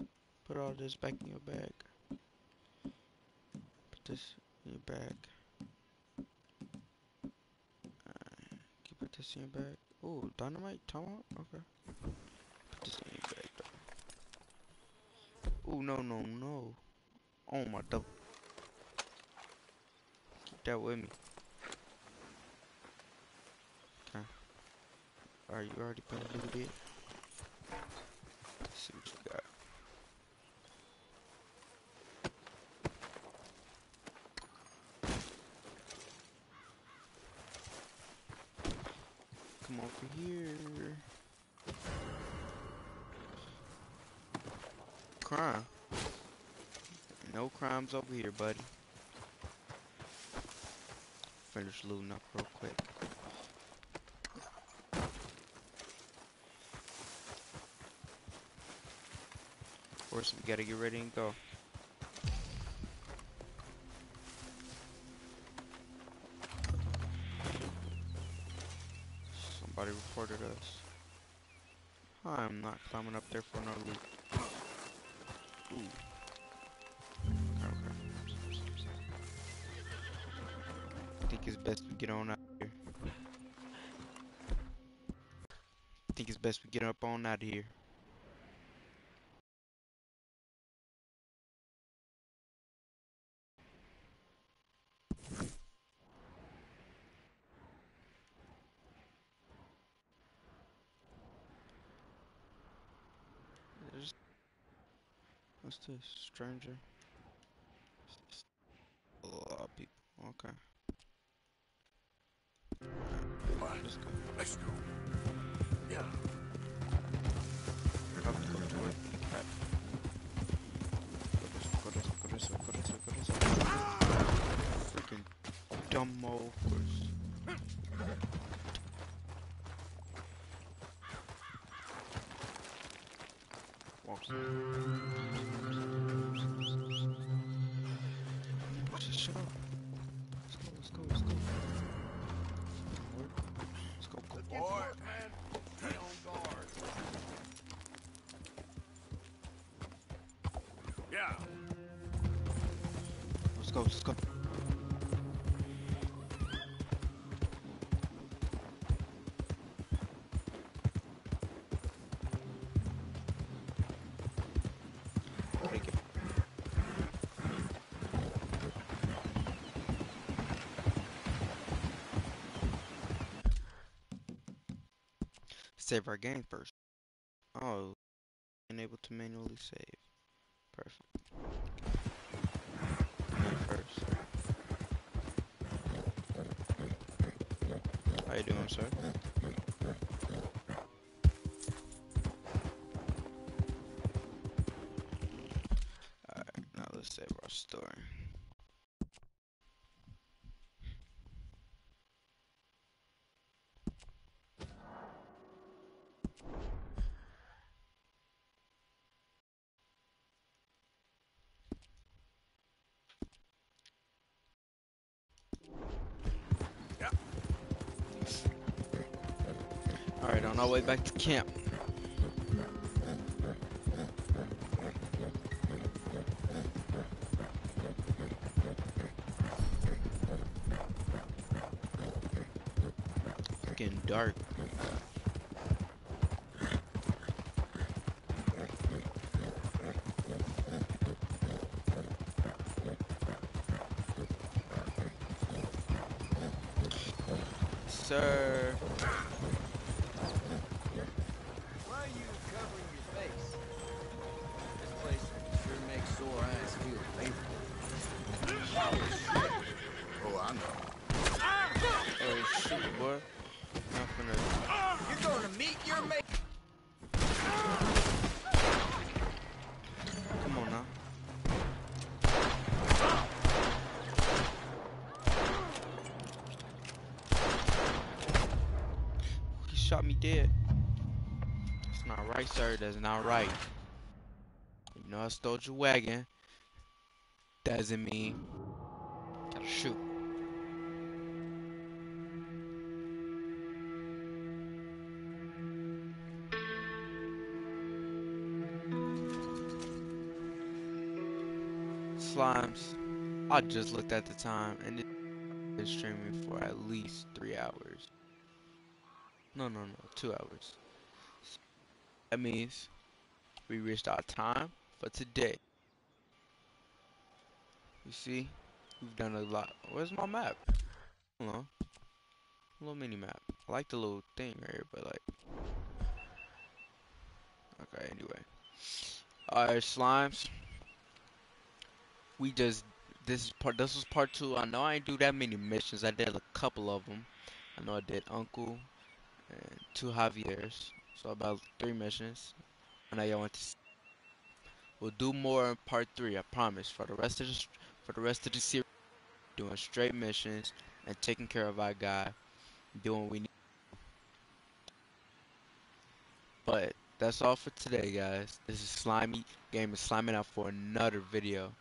[SPEAKER 1] Put all this back in your bag. Put this in your bag. Can you put this in your bag? Oh, dynamite, tomahawk? Okay. Put this in your bag though. Oh, no, no, no. Oh my double. Keep that with me. Okay. Are you already been looted? Let's see Come over here. Crime. No crimes over here, buddy. Finish looting up real quick. Course, we gotta get ready and go. Somebody reported us. I'm not climbing up there for no loot. Okay, okay. I think it's best we get on out here. I think it's best we get up on out of here. There's this? Stranger? A lot of people. Okay. Alright, let's go.
[SPEAKER 11] Let's go. Yeah.
[SPEAKER 1] Have to go to it. Cat. Go this, go this, go this, go this, go this. Freaking dumbo horse. Walks. Go, go. Save our game first. Oh, unable to manually save. Perfect. Me first. How you way back to camp. It's getting dark. Sir.
[SPEAKER 25] Why are you covering your face? This place sure makes sore eyes feel painful.
[SPEAKER 3] Oh, I know.
[SPEAKER 1] Oh shoot, boy. Not gonna.
[SPEAKER 25] You're gonna meet your mate.
[SPEAKER 1] Come on now. He shot me dead. That's not right, sir. That's not right. You know I stole your wagon. Doesn't mean gotta shoot. Slimes. I just looked at the time and it is streaming for at least three hours. No, no, no, two hours. That means we reached our time for today. You see, we've done a lot. Where's my map? Hold on. A little mini map. I like the little thing right here, but like. Okay, anyway. Alright, slimes. We just this is part this was part two. I know I ain't do that many missions. I did a couple of them. I know I did Uncle and two Javier's. So about three missions. I know y'all want to see. We'll do more in part three, I promise. For the rest of the for the rest of the series doing straight missions and taking care of our guy, doing what we need. But that's all for today, guys. This is Slimy Game is sliming out for another video.